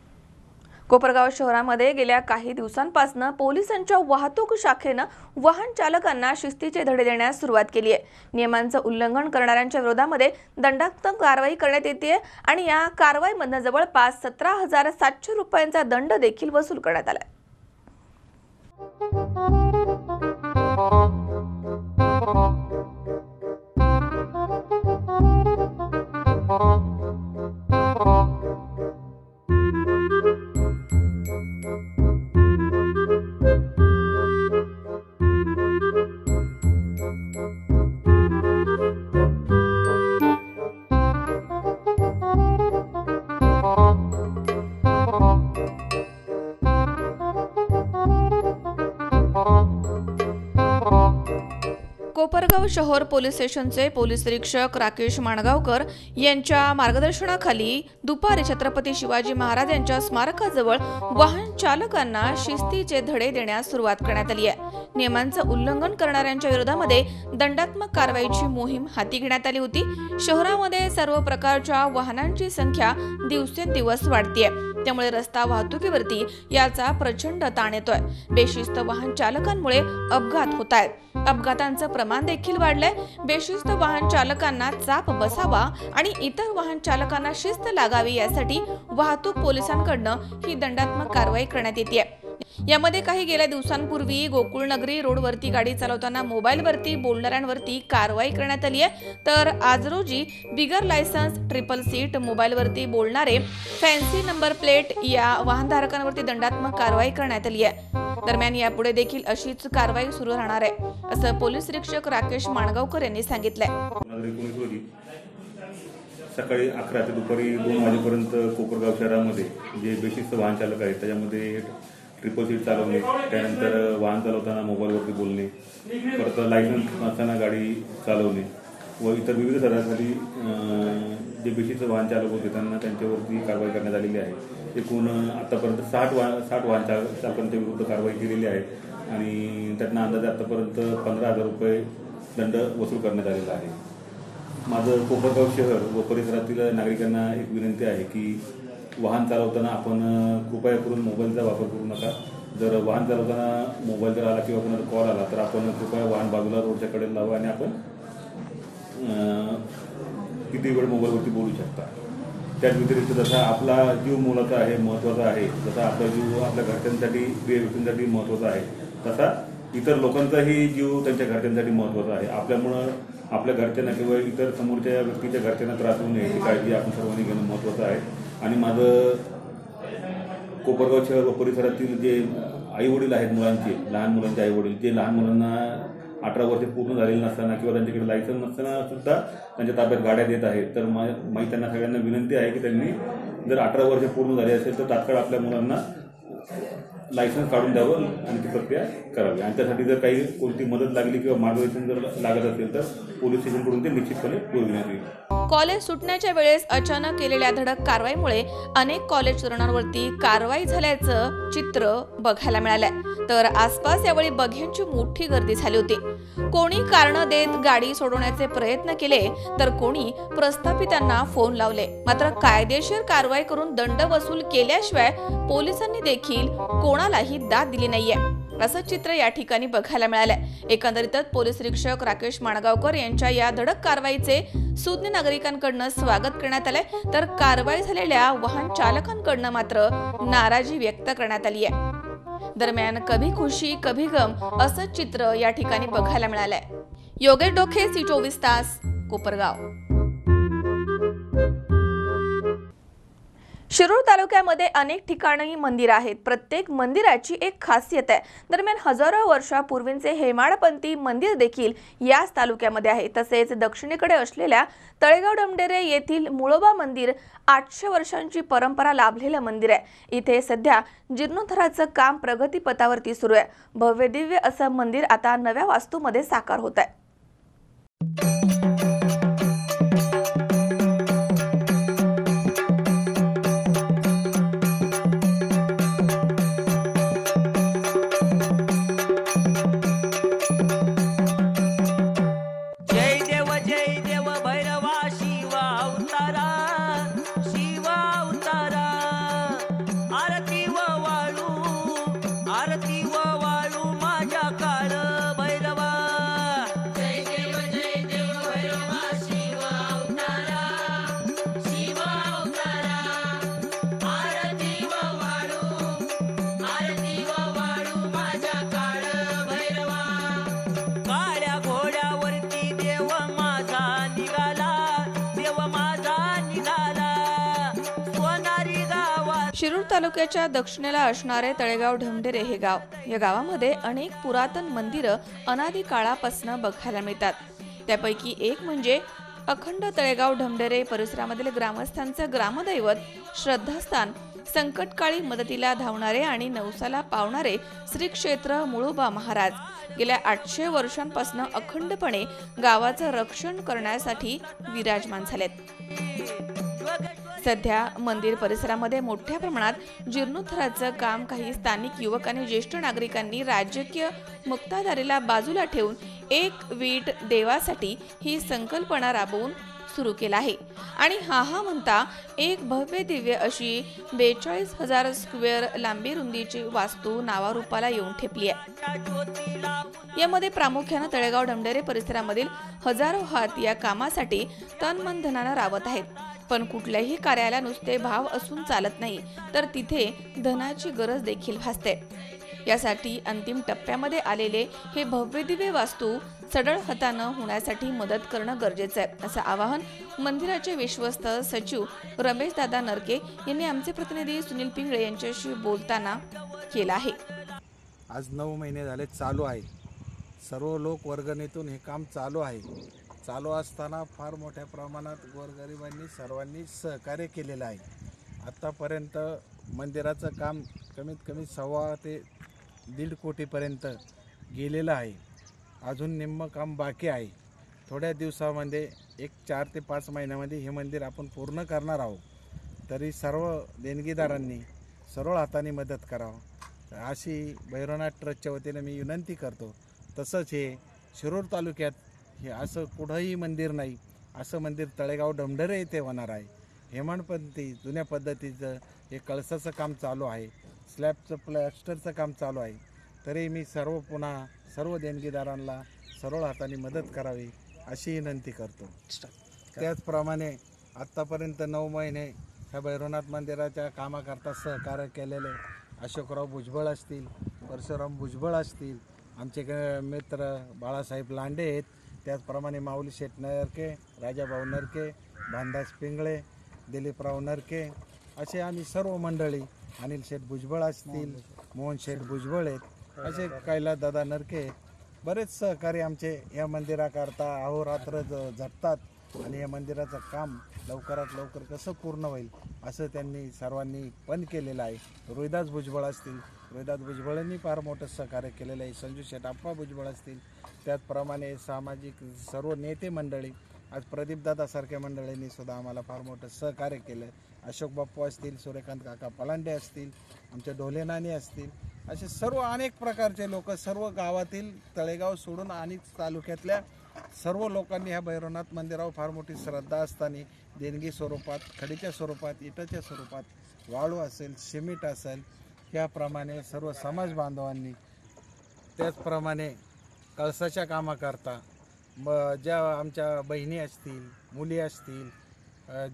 कोपरगाव शहरामध्ये गेल्या काही दिवसांपासून पोलिसांच्या वाहतूक शाखेनं वाहन चालकांना शिस्तीचे धडे देण्यास सुरुवात केली आहे नियमांचं उल्लंघन करणाऱ्यांच्या विरोधामध्ये दंडात्मक कारवाई करण्यात येते आणि या कारवाईमधनं जवळपास सतरा हजार सातशे रुपयांचा दंड देखील वसूल करण्यात आलाय you. शहर पोलीस स्टेशनचे पोलीस निरीक्षक राकेश माणगावकर यांच्या मार्गदर्शनाखाली दुपारी छत्रपती शिवाजी महाराज यांच्या स्मारकाजवळ वाहन चालकांना शिस्तीचे धडे देण्यास सुरुवात करण्यात आली आहे. नियमांचं उल्लंघन करणाऱ्यांच्या विरोधामध्ये दंडात्मक कारवाईची मोहीम हाती घेण्यात आली होती. शहरामध्ये सर्व प्रकारच्या वाहनांची संख्या दिवसेंदिवस वाढतीये. त्यामुळे रस्ता वाहतुकीवरती याचा प्रचंड ताण येतोय. बेशिस्त वाहन चालकांमुळे अपघात होत आहेत अपघातांचं प्रमाण देखील वाढलंय. बेशिस्त वाहन चालकांना चाप बसावा आणि इतर वाहन चालकांना शिस्त लागावी यासाठी वाहतूक पोलिसांकडनं ही दंडात्मक कारवाई करण्यात येते यामध्ये काही गेल्या दिवसांपूर्वी गोकुळनगरी रोडवरती गाडी चालवताना मोबाईलवरती बोलणाऱ्यांवरती कारवाई करण्यात आली आहे. तर आज रोजी बिगर लायसन्स ट्रिपल सीट मोबाईलवरती बोलणारे फॅन्सी नंबर प्लेट या वाहनधारकांवरती दंडात्मक कारवाई करण्यात आली आहे. दरम्यान यापुढे देखील अशीच कारवाई सुरू राहणार आहे असं पोलीस निरीक्षक राकेश माणगावकर यांनी सांगितलंय. सकाळी अकरा ते दुपारी दोन वाजेपर्यंत कोपरगाव शहरामध्ये जे बेशिस्त वाहन चालक आहेत त्याच्यामध्ये ट्रिपल सीट चालवणे त्यानंतर वाहन चालवताना मोबाईलवरती बोलणे परत लायसन्स नसताना गाडी चालवणे व इतर विविध स्तराखाली जे बेशीचं वाहन चालक होते त्यांना त्यांच्यावरती कारवाई करण्यात आलेली आहे. एकूण आतापर्यंत साठ वा साठ वाहन चाल चालकांच्या विरुद्ध कारवाई केलेली आहे आणि त्यांना अंदाजे आतापर्यंत पंधरा हजार रुपये दंड वसूल करण्यात आलेला आहे. माझं कोपरगाव शहर व परिसरातील नागरिकांना एक विनंती आहे की वाहन चालवताना आपण कृपया करून मोबाईलचा वापर करू नका. जर वाहन चालवताना मोबाईल जर आला किंवा कोणाचा कॉल आला तर आपण कृपया वाहन बाजूला रोडच्या कडेला लावा आणि आपण किती वेळ मोबाईलवरती बोलू शकता. त्याच व्यतिरिक्त जसा आपला जीव मोलाचा आहे महत्त्वाचा आहे जसा आपला जीव आपल्या घरच्यांसाठी प्रिय व्यक्तींसाठी महत्त्वाचा आहे तसा इतर लोकांचाही जीव त्यांच्या घरच्यांसाठी महत्त्वाचा आहे. आपल्यामुळं आपल्या घरच्यांना किंवा इतर समोरच्या व्यक्तीच्या घरच्यांना त्रास होऊ नये याची काळजी आपण सर्वांनी घेणं महत्त्वाचं आहे. आणि माझं कोपरगाव शहर व परिसरातील जे आई वडील आहेत मुलांचे लहान मुलांचे आई वडील जे लहान मुलांना अठरा वर्ष पूर्ण झालेली नसताना किंवा त्यांच्याकडे लायसन नसताना सुद्धा त्यांच्या ताब्यात गाड्या देत आहेत. तर मा माही त्यांना सगळ्यांना विनंती आहे की त्यांनी जर अठरा वर्ष पूर्ण झाली असेल तर तात्काळ आपल्या मुलांना लायसन्स काढून द्यावं आणि ती प्रक्रिया करावी. आणि त्यासाठी जर काही कोणती मदत लागली किंवा मार्गदर्शन जर लागत असेल तर पोलीस स्टेशनकडून ते निश्चितपणे पुरविण्यात येईल. कॉलेज सुटण्याच्या वेळेस अचानक केलेल्या धडक कारवाईमुळे अनेक कॉलेज तरुणांवरती कारवाई झाल्याचं चित्र बघायला मिळालंय. तर आसपास यावेळी बघ्यांची मोठी गर्दी झाली होती. कोणी कारण देत गाडी सोडवण्याचे प्रयत्न केले तर कोणी प्रस्थापितांना फोन लावले. मात्र कायदेशीर कारवाई करून दंड वसूल केल्याशिवाय पोलिसांनी देखील कोण कोणालाही दाद दिली नाहीये. असं चित्र या ठिकाणी बघायला मिळालंय. एकंदरीतच पोलीस निरीक्षक राकेश माणगावकर यांच्या या धडक कारवाईचे सुज्ञ नागरिकांकडनं स्वागत करण्यात आलंय. तर कारवाई झालेल्या वाहन चालकांकडनं मात्र नाराजी व्यक्त करण्यात आली आहे. दरम्यान कभी खुशी कभी गम असं चित्र या ठिकाणी बघायला मिळालंय. योगेश डोखे सी चोवीस तास कोपरगाव. शिरूर तालुक्यामध्ये अनेक ठिकाणी मंदिर आहेत. प्रत्येक मंदिराची एक खासियत आहे. दरम्यान हजारो वर्षापूर्वींचे हेमाडपंथी मंदिर देखील याच तालुक्यामध्ये आहे. तसेच दक्षिणेकडे असलेल्या तळेगाव डमडेरे येथील मुळोबा मंदिर आठशे वर्षांची परंपरा लाभलेलं मंदिर आहे. इथे सध्या जीर्णोद्धाराचं काम प्रगतीपथावरती सुरू आहे. भव्यदिव्य असं मंदिर आता नव्या वास्तूमध्ये साकार होत आहे. तालुक्याच्या दक्षिणेला असणारे तळेगाव ढमढेरे हे गाव. या गावामध्ये अनेक पुरातन मंदिरं अनादी काळापासून बघायला मिळतात. त्यापैकी एक म्हणजे अखंड तळेगाव ढमढेरे परिसरामधील ग्रामस्थांचं ग्रामदैवत श्रद्धास्थान संकटकाळी मदतीला धावणारे आणि नवसाला पावणारे श्री क्षेत्र मुळोबा महाराज. गेल्या आठशे वर्षांपासून अखंडपणे गावाचं रक्षण करण्यासाठी विराजमान झालेत. सध्या मंदिर परिसरामध्ये मोठ्या प्रमाणात जीर्णोद्धाराचं काम काही स्थानिक युवक आणि ज्येष्ठ नागरिकांनी राजकीय मुक्ताधारेला बाजूला ठेवून एक वीट देवासाठी ही संकल्पना राबवून सुरू केला आहे. आणि हा हा म्हणता एक भव्य दिव्य अशी बेचाळीस हजार स्क्वेअर लांबी रुंदीची वास्तू नावारूपाला येऊन ठेपली आहे. यामध्ये प्रामुख्यानं तळेगाव डमडेरे परिसरामधील हजारो हात या कामासाठी तनमनधनानं धनानं राबत आहेत. पण कुठल्याही कार्याला नुसते भाव असून चालत नाही तर तिथे धनाची गरज देखील भासते. यासाठी अंतिम टप्प्यामध्ये आलेले हे भव्य दिव्य वास्तू सडळ हातानं होण्यासाठी मदत करणं गरजेचं आहे असं आवाहन मंदिराचे विश्वस्त सचिव रमेश दादा नरके यांनी आमचे प्रतिनिधी सुनील पिंगळे यांच्याशी बोलताना केलं आहे. आज नऊ महिने झाले चालू आहे. सर्व लोक वर्गणीतून हे काम चालू आहे. चालू असताना फार मोठ्या प्रमाणात गोरगरिबांनी सर्वांनी सहकार्य केलेलं आहे. आत्तापर्यंत मंदिराचं काम कमीत कमी सव्वा ते दीड कोटीपर्यंत गेलेलं आहे. अजून निम्म काम बाकी आहे. थोड्या दिवसामध्ये एक चार ते पाच महिन्यामध्ये हे मंदिर आपण पूर्ण करणार आहोत. तरी सर्व देणगीदारांनी सरळ हाताने मदत करावं. अशी भैरवनाथ ट्रस्टच्या वतीनं मी विनंती करतो. तसंच हे शिरूर तालुक्यात हे असं कुठंही मंदिर नाही असं मंदिर तळेगाव डमढरे येथे होणार आहे. हेमाडपंथी जुन्या पद्धतीचं हे कळसाचं काम चालू आहे. स्लॅबचं प्लॅस्टरचं काम चालू आहे. तरी मी सर्व पुन्हा सर्व देणगीदारांना सरळ हाताने मदत करावी अशी विनंती करतो. त्याचप्रमाणे आत्तापर्यंत नऊ महिने ह्या भैरवनाथ मंदिराच्या कामाकरता सहकार्य केलेले अशोकराव भुजबळ असतील परशुराम भुजबळ असतील आमचे मित्र बाळासाहेब लांडे आहेत. त्याचप्रमाणे माऊली शेठ नरके राजाभाऊ नरके भानदास पिंगळे दिलीपराव नरके असे आम्ही सर्व मंडळी अनिल शेठ भुजबळ असतील मोहन शेठ भुजबळ आहेत असे कैलास दादा नरके आहेत. बरेच सहकारी आमचे या मंदिराकरता अहोरात्र ज- झटतात आणि या मंदिराचं काम लवकरात लवकर कसं पूर्ण होईल असं त्यांनी सर्वांनी पण केलेलं आहे. रोहिदास भुजबळ असतील रोहिदास भुजबळांनी फार मोठं सहकार्य केलेलं आहे. संजू शेटाप्पा भुजबळ असतील त्याचप्रमाणे सामाजिक सर्व नेते मंडळी आज प्रदीपदादासारख्या मंडळींनी सुद्धा आम्हाला फार मोठं सहकार्य केलं. अशोक बाप्पू असतील सूर्यकांत काका पलांडे असतील आमचे ढोलेनानी असतील असे सर्व अनेक प्रकारचे लोक सर्व गावातील तळेगाव सोडून आणि तालुक्यातल्या सर्व लोकांनी ह्या भैरवनाथ मंदिरावर फार मोठी श्रद्धा असताना देणगी स्वरूपात खडीच्या स्वरूपात इटाच्या स्वरूपात वाळू असेल सिमेंट असेल ह्याप्रमाणे सर्व समाज बांधवांनी त्याचप्रमाणे कळसाच्या कामाकरता म ज्या आमच्या बहिणी असतील मुली असतील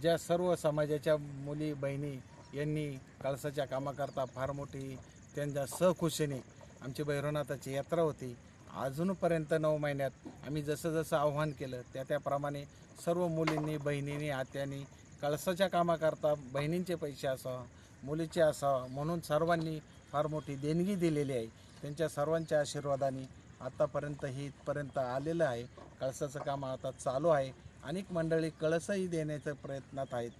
ज्या सर्व समाजाच्या मुली बहिणी यांनी कळसाच्या कामाकरता फार मोठी त्यांच्या सहकुशीने आमची भैरवनाथाची यात्रा होती. अजूनपर्यंत नऊ महिन्यात आम्ही जसं जसं आव्हान केलं त्या त्याप्रमाणे सर्व मुलींनी बहिणींनी आत्यांनी कळसाच्या कामाकरता बहिणींचे पैसे असावं मुलीचे असावं म्हणून सर्वांनी फार मोठी देणगी दिलेली आहे. त्यांच्या सर्वांच्या आशीर्वादाने आत्तापर्यंत हे इथपर्यंत आलेलं आहे. कळसाचं काम आता चालू आहे. अनेक मंडळी कळसही देण्याच्या प्रयत्नात आहेत.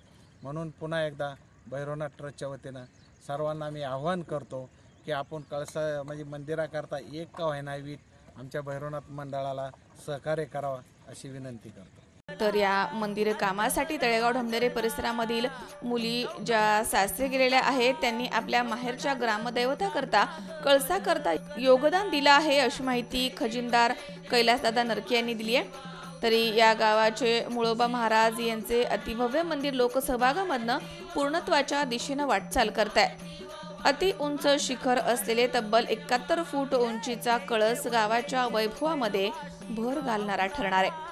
म्हणून पुन्हा एकदा भैरवनाथ ट्रस्टच्या वतीनं सर्वांना मी आव्हान करतो की आपण कळसा म्हणजे मंदिराकरता एक का व्हायना वीट आमच्या भैरवनाथ मंडळाला सहकार्य करावा अशी विनंती करतो. तर या मंदिर कामासाठी तळेगाव ढमढेरे परिसरामधील मुली ज्या सासरे गेलेल्या आहेत त्यांनी आपल्या माहेरच्या ग्रामदैवताकरता कळसाकरता योगदान दिलं आहे अशी माहिती खजिनदार कैलासदादा नरके यांनी दिली आहे. तरी या गावाचे मुळोबा महाराज यांचे अतिभव्य मंदिर लोकसहभागामधनं पूर्णत्वाच्या दिशेनं वाटचाल करत आहे अति उंच शिखर असलेले तब्बल एकाहत्तर फूट उंचीचा कळस गावाच्या वैभवामध्ये भर घालणारा ठरणार आहे.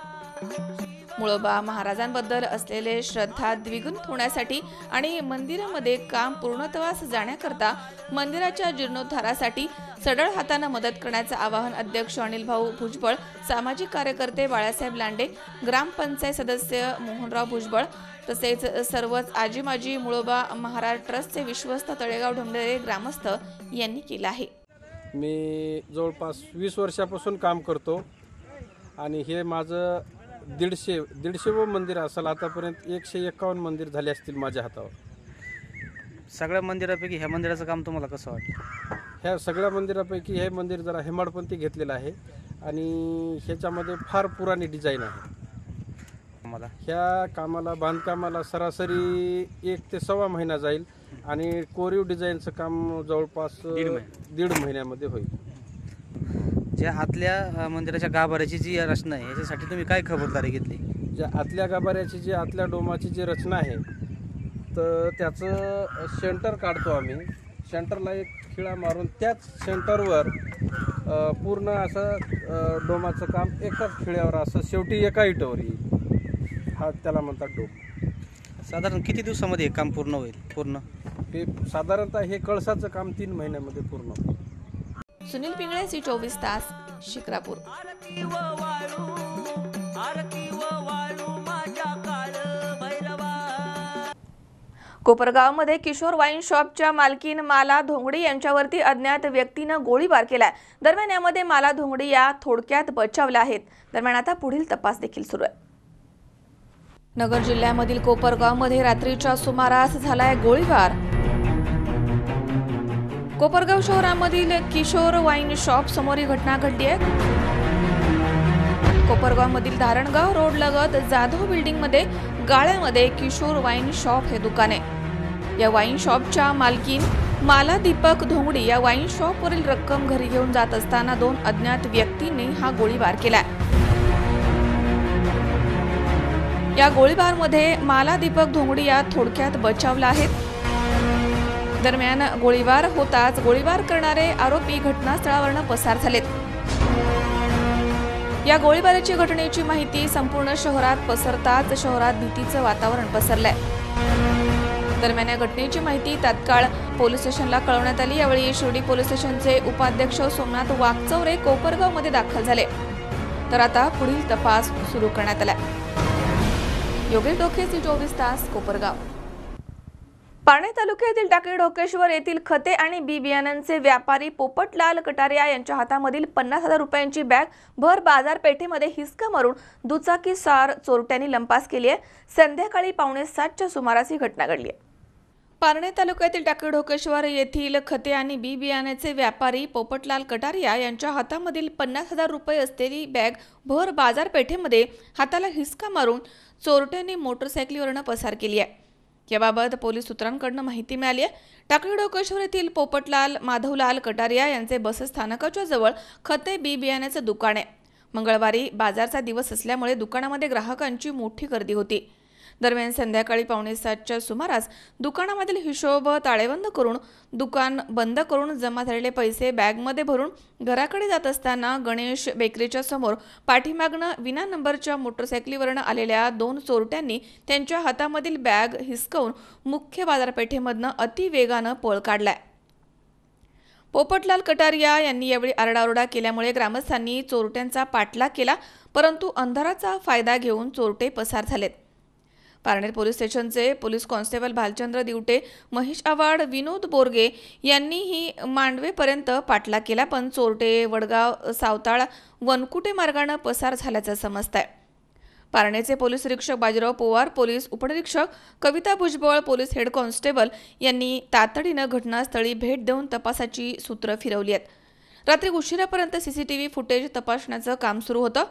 मुळोबा महाराजांबद्दल असलेले श्रद्धा द्विगुणित होण्यासाठी आणि मंदिरामध्ये काम पूर्णत्वास जाण्याकरता मंदिराच्या जीर्णोद्धारासाठी सडळ हातानं मदत करण्याचं आवाहन अध्यक्ष अनिल भाऊ भुजबळ सामाजिक कार्यकर्ते बाळासाहेब लांडे ग्रामपंचायत सदस्य मोहनराव भुजबळ तसेच सर्वच आजी माजी मुळोबा महाराज ट्रस्टचे विश्वस्त तळेगाव ढमढेरे ग्रामस्थ यांनी केलं आहे. मी जवळपास वीस वर्षापासून काम करतो आणि हे माझं दीडशे दीडशेवं मंदिर असेल आतापर्यंत एकशे एकावन्न मंदिर झाले असतील माझ्या हातावर. सगळ्या मंदिरापैकी ह्या मंदिराचं काम तुम्हाला कसं वाटलं? ह्या सगळ्या मंदिरापैकी हे मंदिर जरा हेमाडपंथी घेतलेलं आहे आणि ह्याच्यामध्ये फार पुराणी डिझाईन आहे. मला ह्या कामाला बांधकामाला सरासरी एक ते सव्वा महिना जाईल आणि कोरीव डिझाईनचं काम जवळपास दीड महिना. दीड महिन्यामध्ये होईल. ज्या आतल्या मंदिराच्या गाभाऱ्याची जी रचना आहे याच्यासाठी तुम्ही काय खबरदारी घेतली? ज्या आतल्या गाभाऱ्याची जी आतल्या डोमाची जी रचना आहे तर त्याचं सेंटर काढतो आम्ही. सेंटरला एक खिळा मारून त्याच सेंटरवर अ, पूर्ण असं अ, डोमाचं काम एकाच खिळ्यावर असं शेवटी एका इटावर. येईल हा त्याला म्हणतात डोम. साधारण किती दिवसामध्ये हे काम पूर्ण होईल? पूर्ण? हे साधारणतः हे कळसाचं काम तीन महिन्यामध्ये पूर्ण सुनील पिंगळे सी चोवीस तास शिक्रापूर. कोपरगावमध्ये किशोर वाईन शॉपच्या मालकीन माला धोंगडी यांच्यावरती अज्ञात व्यक्तीनं गोळीबार केलाय. दरम्यान यामध्ये माला धोंगडी या थोडक्यात बचावल्या आहेत. दरम्यान आता पुढील तपास देखील सुरू आहे. नगर जिल्ह्यामधील कोपरगावमध्ये रात्रीच्या सुमारास झालाय गोळीबार. कोपरगाव शहरामधील किशोर वाईन शॉप समोर ही घटना घडली आहे. कोपरगावमधील धारणगाव रोड लगत जाधव बिल्डिंगमध्ये गाळ्यामध्ये किशोर वाईन शॉप हे दुकान आहे. या वाईन शॉपच्या मालकीन माला दीपक धोंगडी या वाईन शॉपवरील रक्कम घरी घेऊन जात असताना दोन अज्ञात व्यक्तींनी हा गोळीबार केला या गोळीबारमध्ये माला दीपक धोंगडी या थोडक्यात बचावला आहेत दरम्यान गोळीबार होताच गोळीबार करणारे आरोपी घटनास्थळावरनं पसार झालेत. या गोळीबाराची घटनेची माहिती संपूर्ण शहरात पसरताच शहरात भीतीचं वातावरण पसरलंय. दरम्यान या घटनेची माहिती तात्काळ पोलीस स्टेशनला कळवण्यात आली. यावेळी शिर्डी पोलीस स्टेशनचे उपाध्यक्ष सोमनाथ वाघचौरे कोपरगावमध्ये दाखल झाले. तर आता पुढील तपास सुरू करण्यात आला योगेश डोके सी चोवीस तास कोपरगाव. पाणे तालुक्यातील टाकळी ढोकेश्वर येथील खते आणि बी बियाण्यांचे व्यापारी पोपटलाल कटारिया यांच्या हातामधील पन्नास हजार रुपयांची बॅग भर बाजारपेठेमध्ये हिसका मारून दुचाकी सार चोरट्यांनी लंपास केली आहे. संध्याकाळी पावणे सातच्या सुमारास ही घटना घडली आहे. पारणे तालुक्यातील टाकळी ढोकेश्वर येथील खते आणि बी बियाण्याचे व्यापारी पोपटलाल कटारिया यांच्या हातामधील पन्नास हजार रुपये असलेली बॅग भर बाजारपेठेमध्ये हाताला हिसका मारून चोरट्यांनी मोटरसायकलीवरनं पसार केली आहे. याबाबत पोलीस सूत्रांकडनं माहिती मिळाली आहे. टाकळी डोकेश्वर येथील पोपटलाल माधवलाल कटारिया यांचे बसस्थानकाच्या जवळ खते बी बियाण्याचं दुकान आहे. मंगळवारी बाजारचा दिवस असल्यामुळे दुकानामध्ये ग्राहकांची मोठी गर्दी होती. दरम्यान संध्याकाळी पावणे सातच्या सुमारास दुकानामधील हिशोब ताळेबंद करून दुकान बंद करून जमा झालेले पैसे बॅगमध्ये भरून घराकडे जात असताना गणेश बेकरीच्या समोर पाठीमागनं विना नंबरच्या मोटरसायकलीवरनं आलेल्या दोन चोरट्यांनी त्यांच्या हातामधील बॅग हिसकवून मुख्य बाजारपेठेमधनं अतिवेगानं पळ काढलाय. पोपटलाल कटारिया यांनी यावेळी आरडाओरडा केल्यामुळे ग्रामस्थांनी चोरट्यांचा पाठलाग केला परंतु अंधाराचा फायदा घेऊन चोरटे पसार झालेत. पारनेर पोलीस स्टेशनचे पोलीस कॉन्स्टेबल भालचंद्र दिवटे महेश आवाड विनोद बोरगे यांनीही मांडवेपर्यंत पाठलाग केला. पण चोरटे वडगाव सावताळ वनकुटे मार्गानं पसार झाल्याचं समजत आहे पारणेचे पोलीस निरीक्षक बाजीराव पोवार पोलीस उपनिरीक्षक Kavita Bhujbal police head constable यांनी तातडीनं घटनास्थळी भेट देऊन तपासाची सूत्रं फिरवली आहेत. रात्री उशिरापर्यंत सीसीटीव्ही फुटेज तपासण्याचं काम सुरू होतं.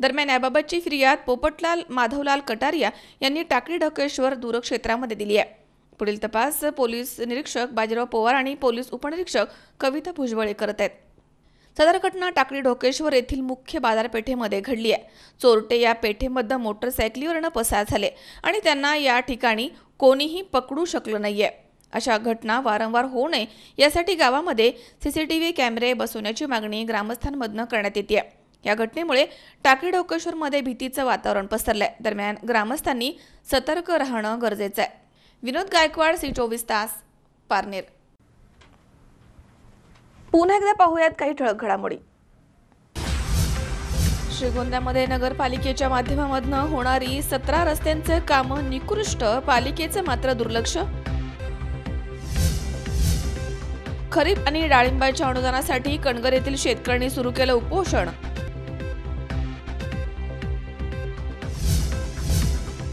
दरम्यान याबाबतची फिर्याद पोपटलाल माधवलाल कटारिया यांनी टाकळी ढकेश्वर दूरक्षेत्रामध्ये दिली आहे. पुढील तपास पोलीस निरीक्षक बाजीराव पवार आणि पोलीस उपनिरीक्षक कविता भुजबळे करत आहेत. सदर घटना टाकळी ढोकेश्वर येथील मुख्य बाजारपेठेमध्ये घडली आहे. चोरटे या पेठेमधनं मोटरसायकलीवरनं पसार झाले आणि त्यांना या ठिकाणी कोणीही पकडू शकलं नाहीये. अशा घटना वारंवार होऊ नये यासाठी गावामध्ये सीसीटीव्ही कॅमेरे बसवण्याची मागणी ग्रामस्थांमधनं करण्यात येते या घटनेमुळे टाकळी ढोकेश्वरमध्ये भीतीचं वातावरण पसरलंय. दरम्यान ग्रामस्थांनी सतर्क राहणं गरजेचं आहे. विनोद गायकवाड सी चोवीस तास पारनेर. पुन्हा एकदा पाहूयात काही ठळक घडामोडी. श्रीगोंद्यामध्ये नगरपालिकेच्या माध्यमामधनं होणारी सतरा रस्त्यांचे कामं निकृष्ट पालिकेचं मात्र दुर्लक्ष. खरीप आणि डाळिंबाच्या अनुदानासाठी कणगर येथील शेतकऱ्यांनी सुरू केलं उपोषण.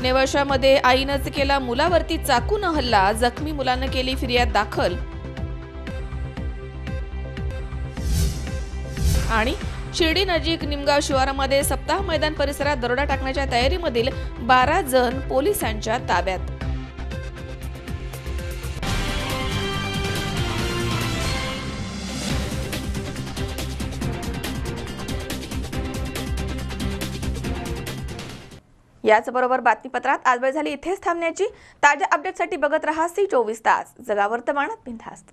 नेवाशामध्ये आईनंच केला मुलावरती चाकून हल्ला जखमी मुलानं केली फिर्याद दाखल. आणि शिर्डी नजीक निमगाव शिवारामध्ये सप्ताह मैदान परिसरात दरोडा टाकण्याच्या तयारीमधील बारा जण पोलिसांच्या ताब्यात. याचबरोबर बातमीपत्रात आज वेळ झाली इथेच थांबण्याची. ताज्या अपडेटसाठी बघत रहा सी चोवीस तास. जगावर्तमानात बिनधास्त.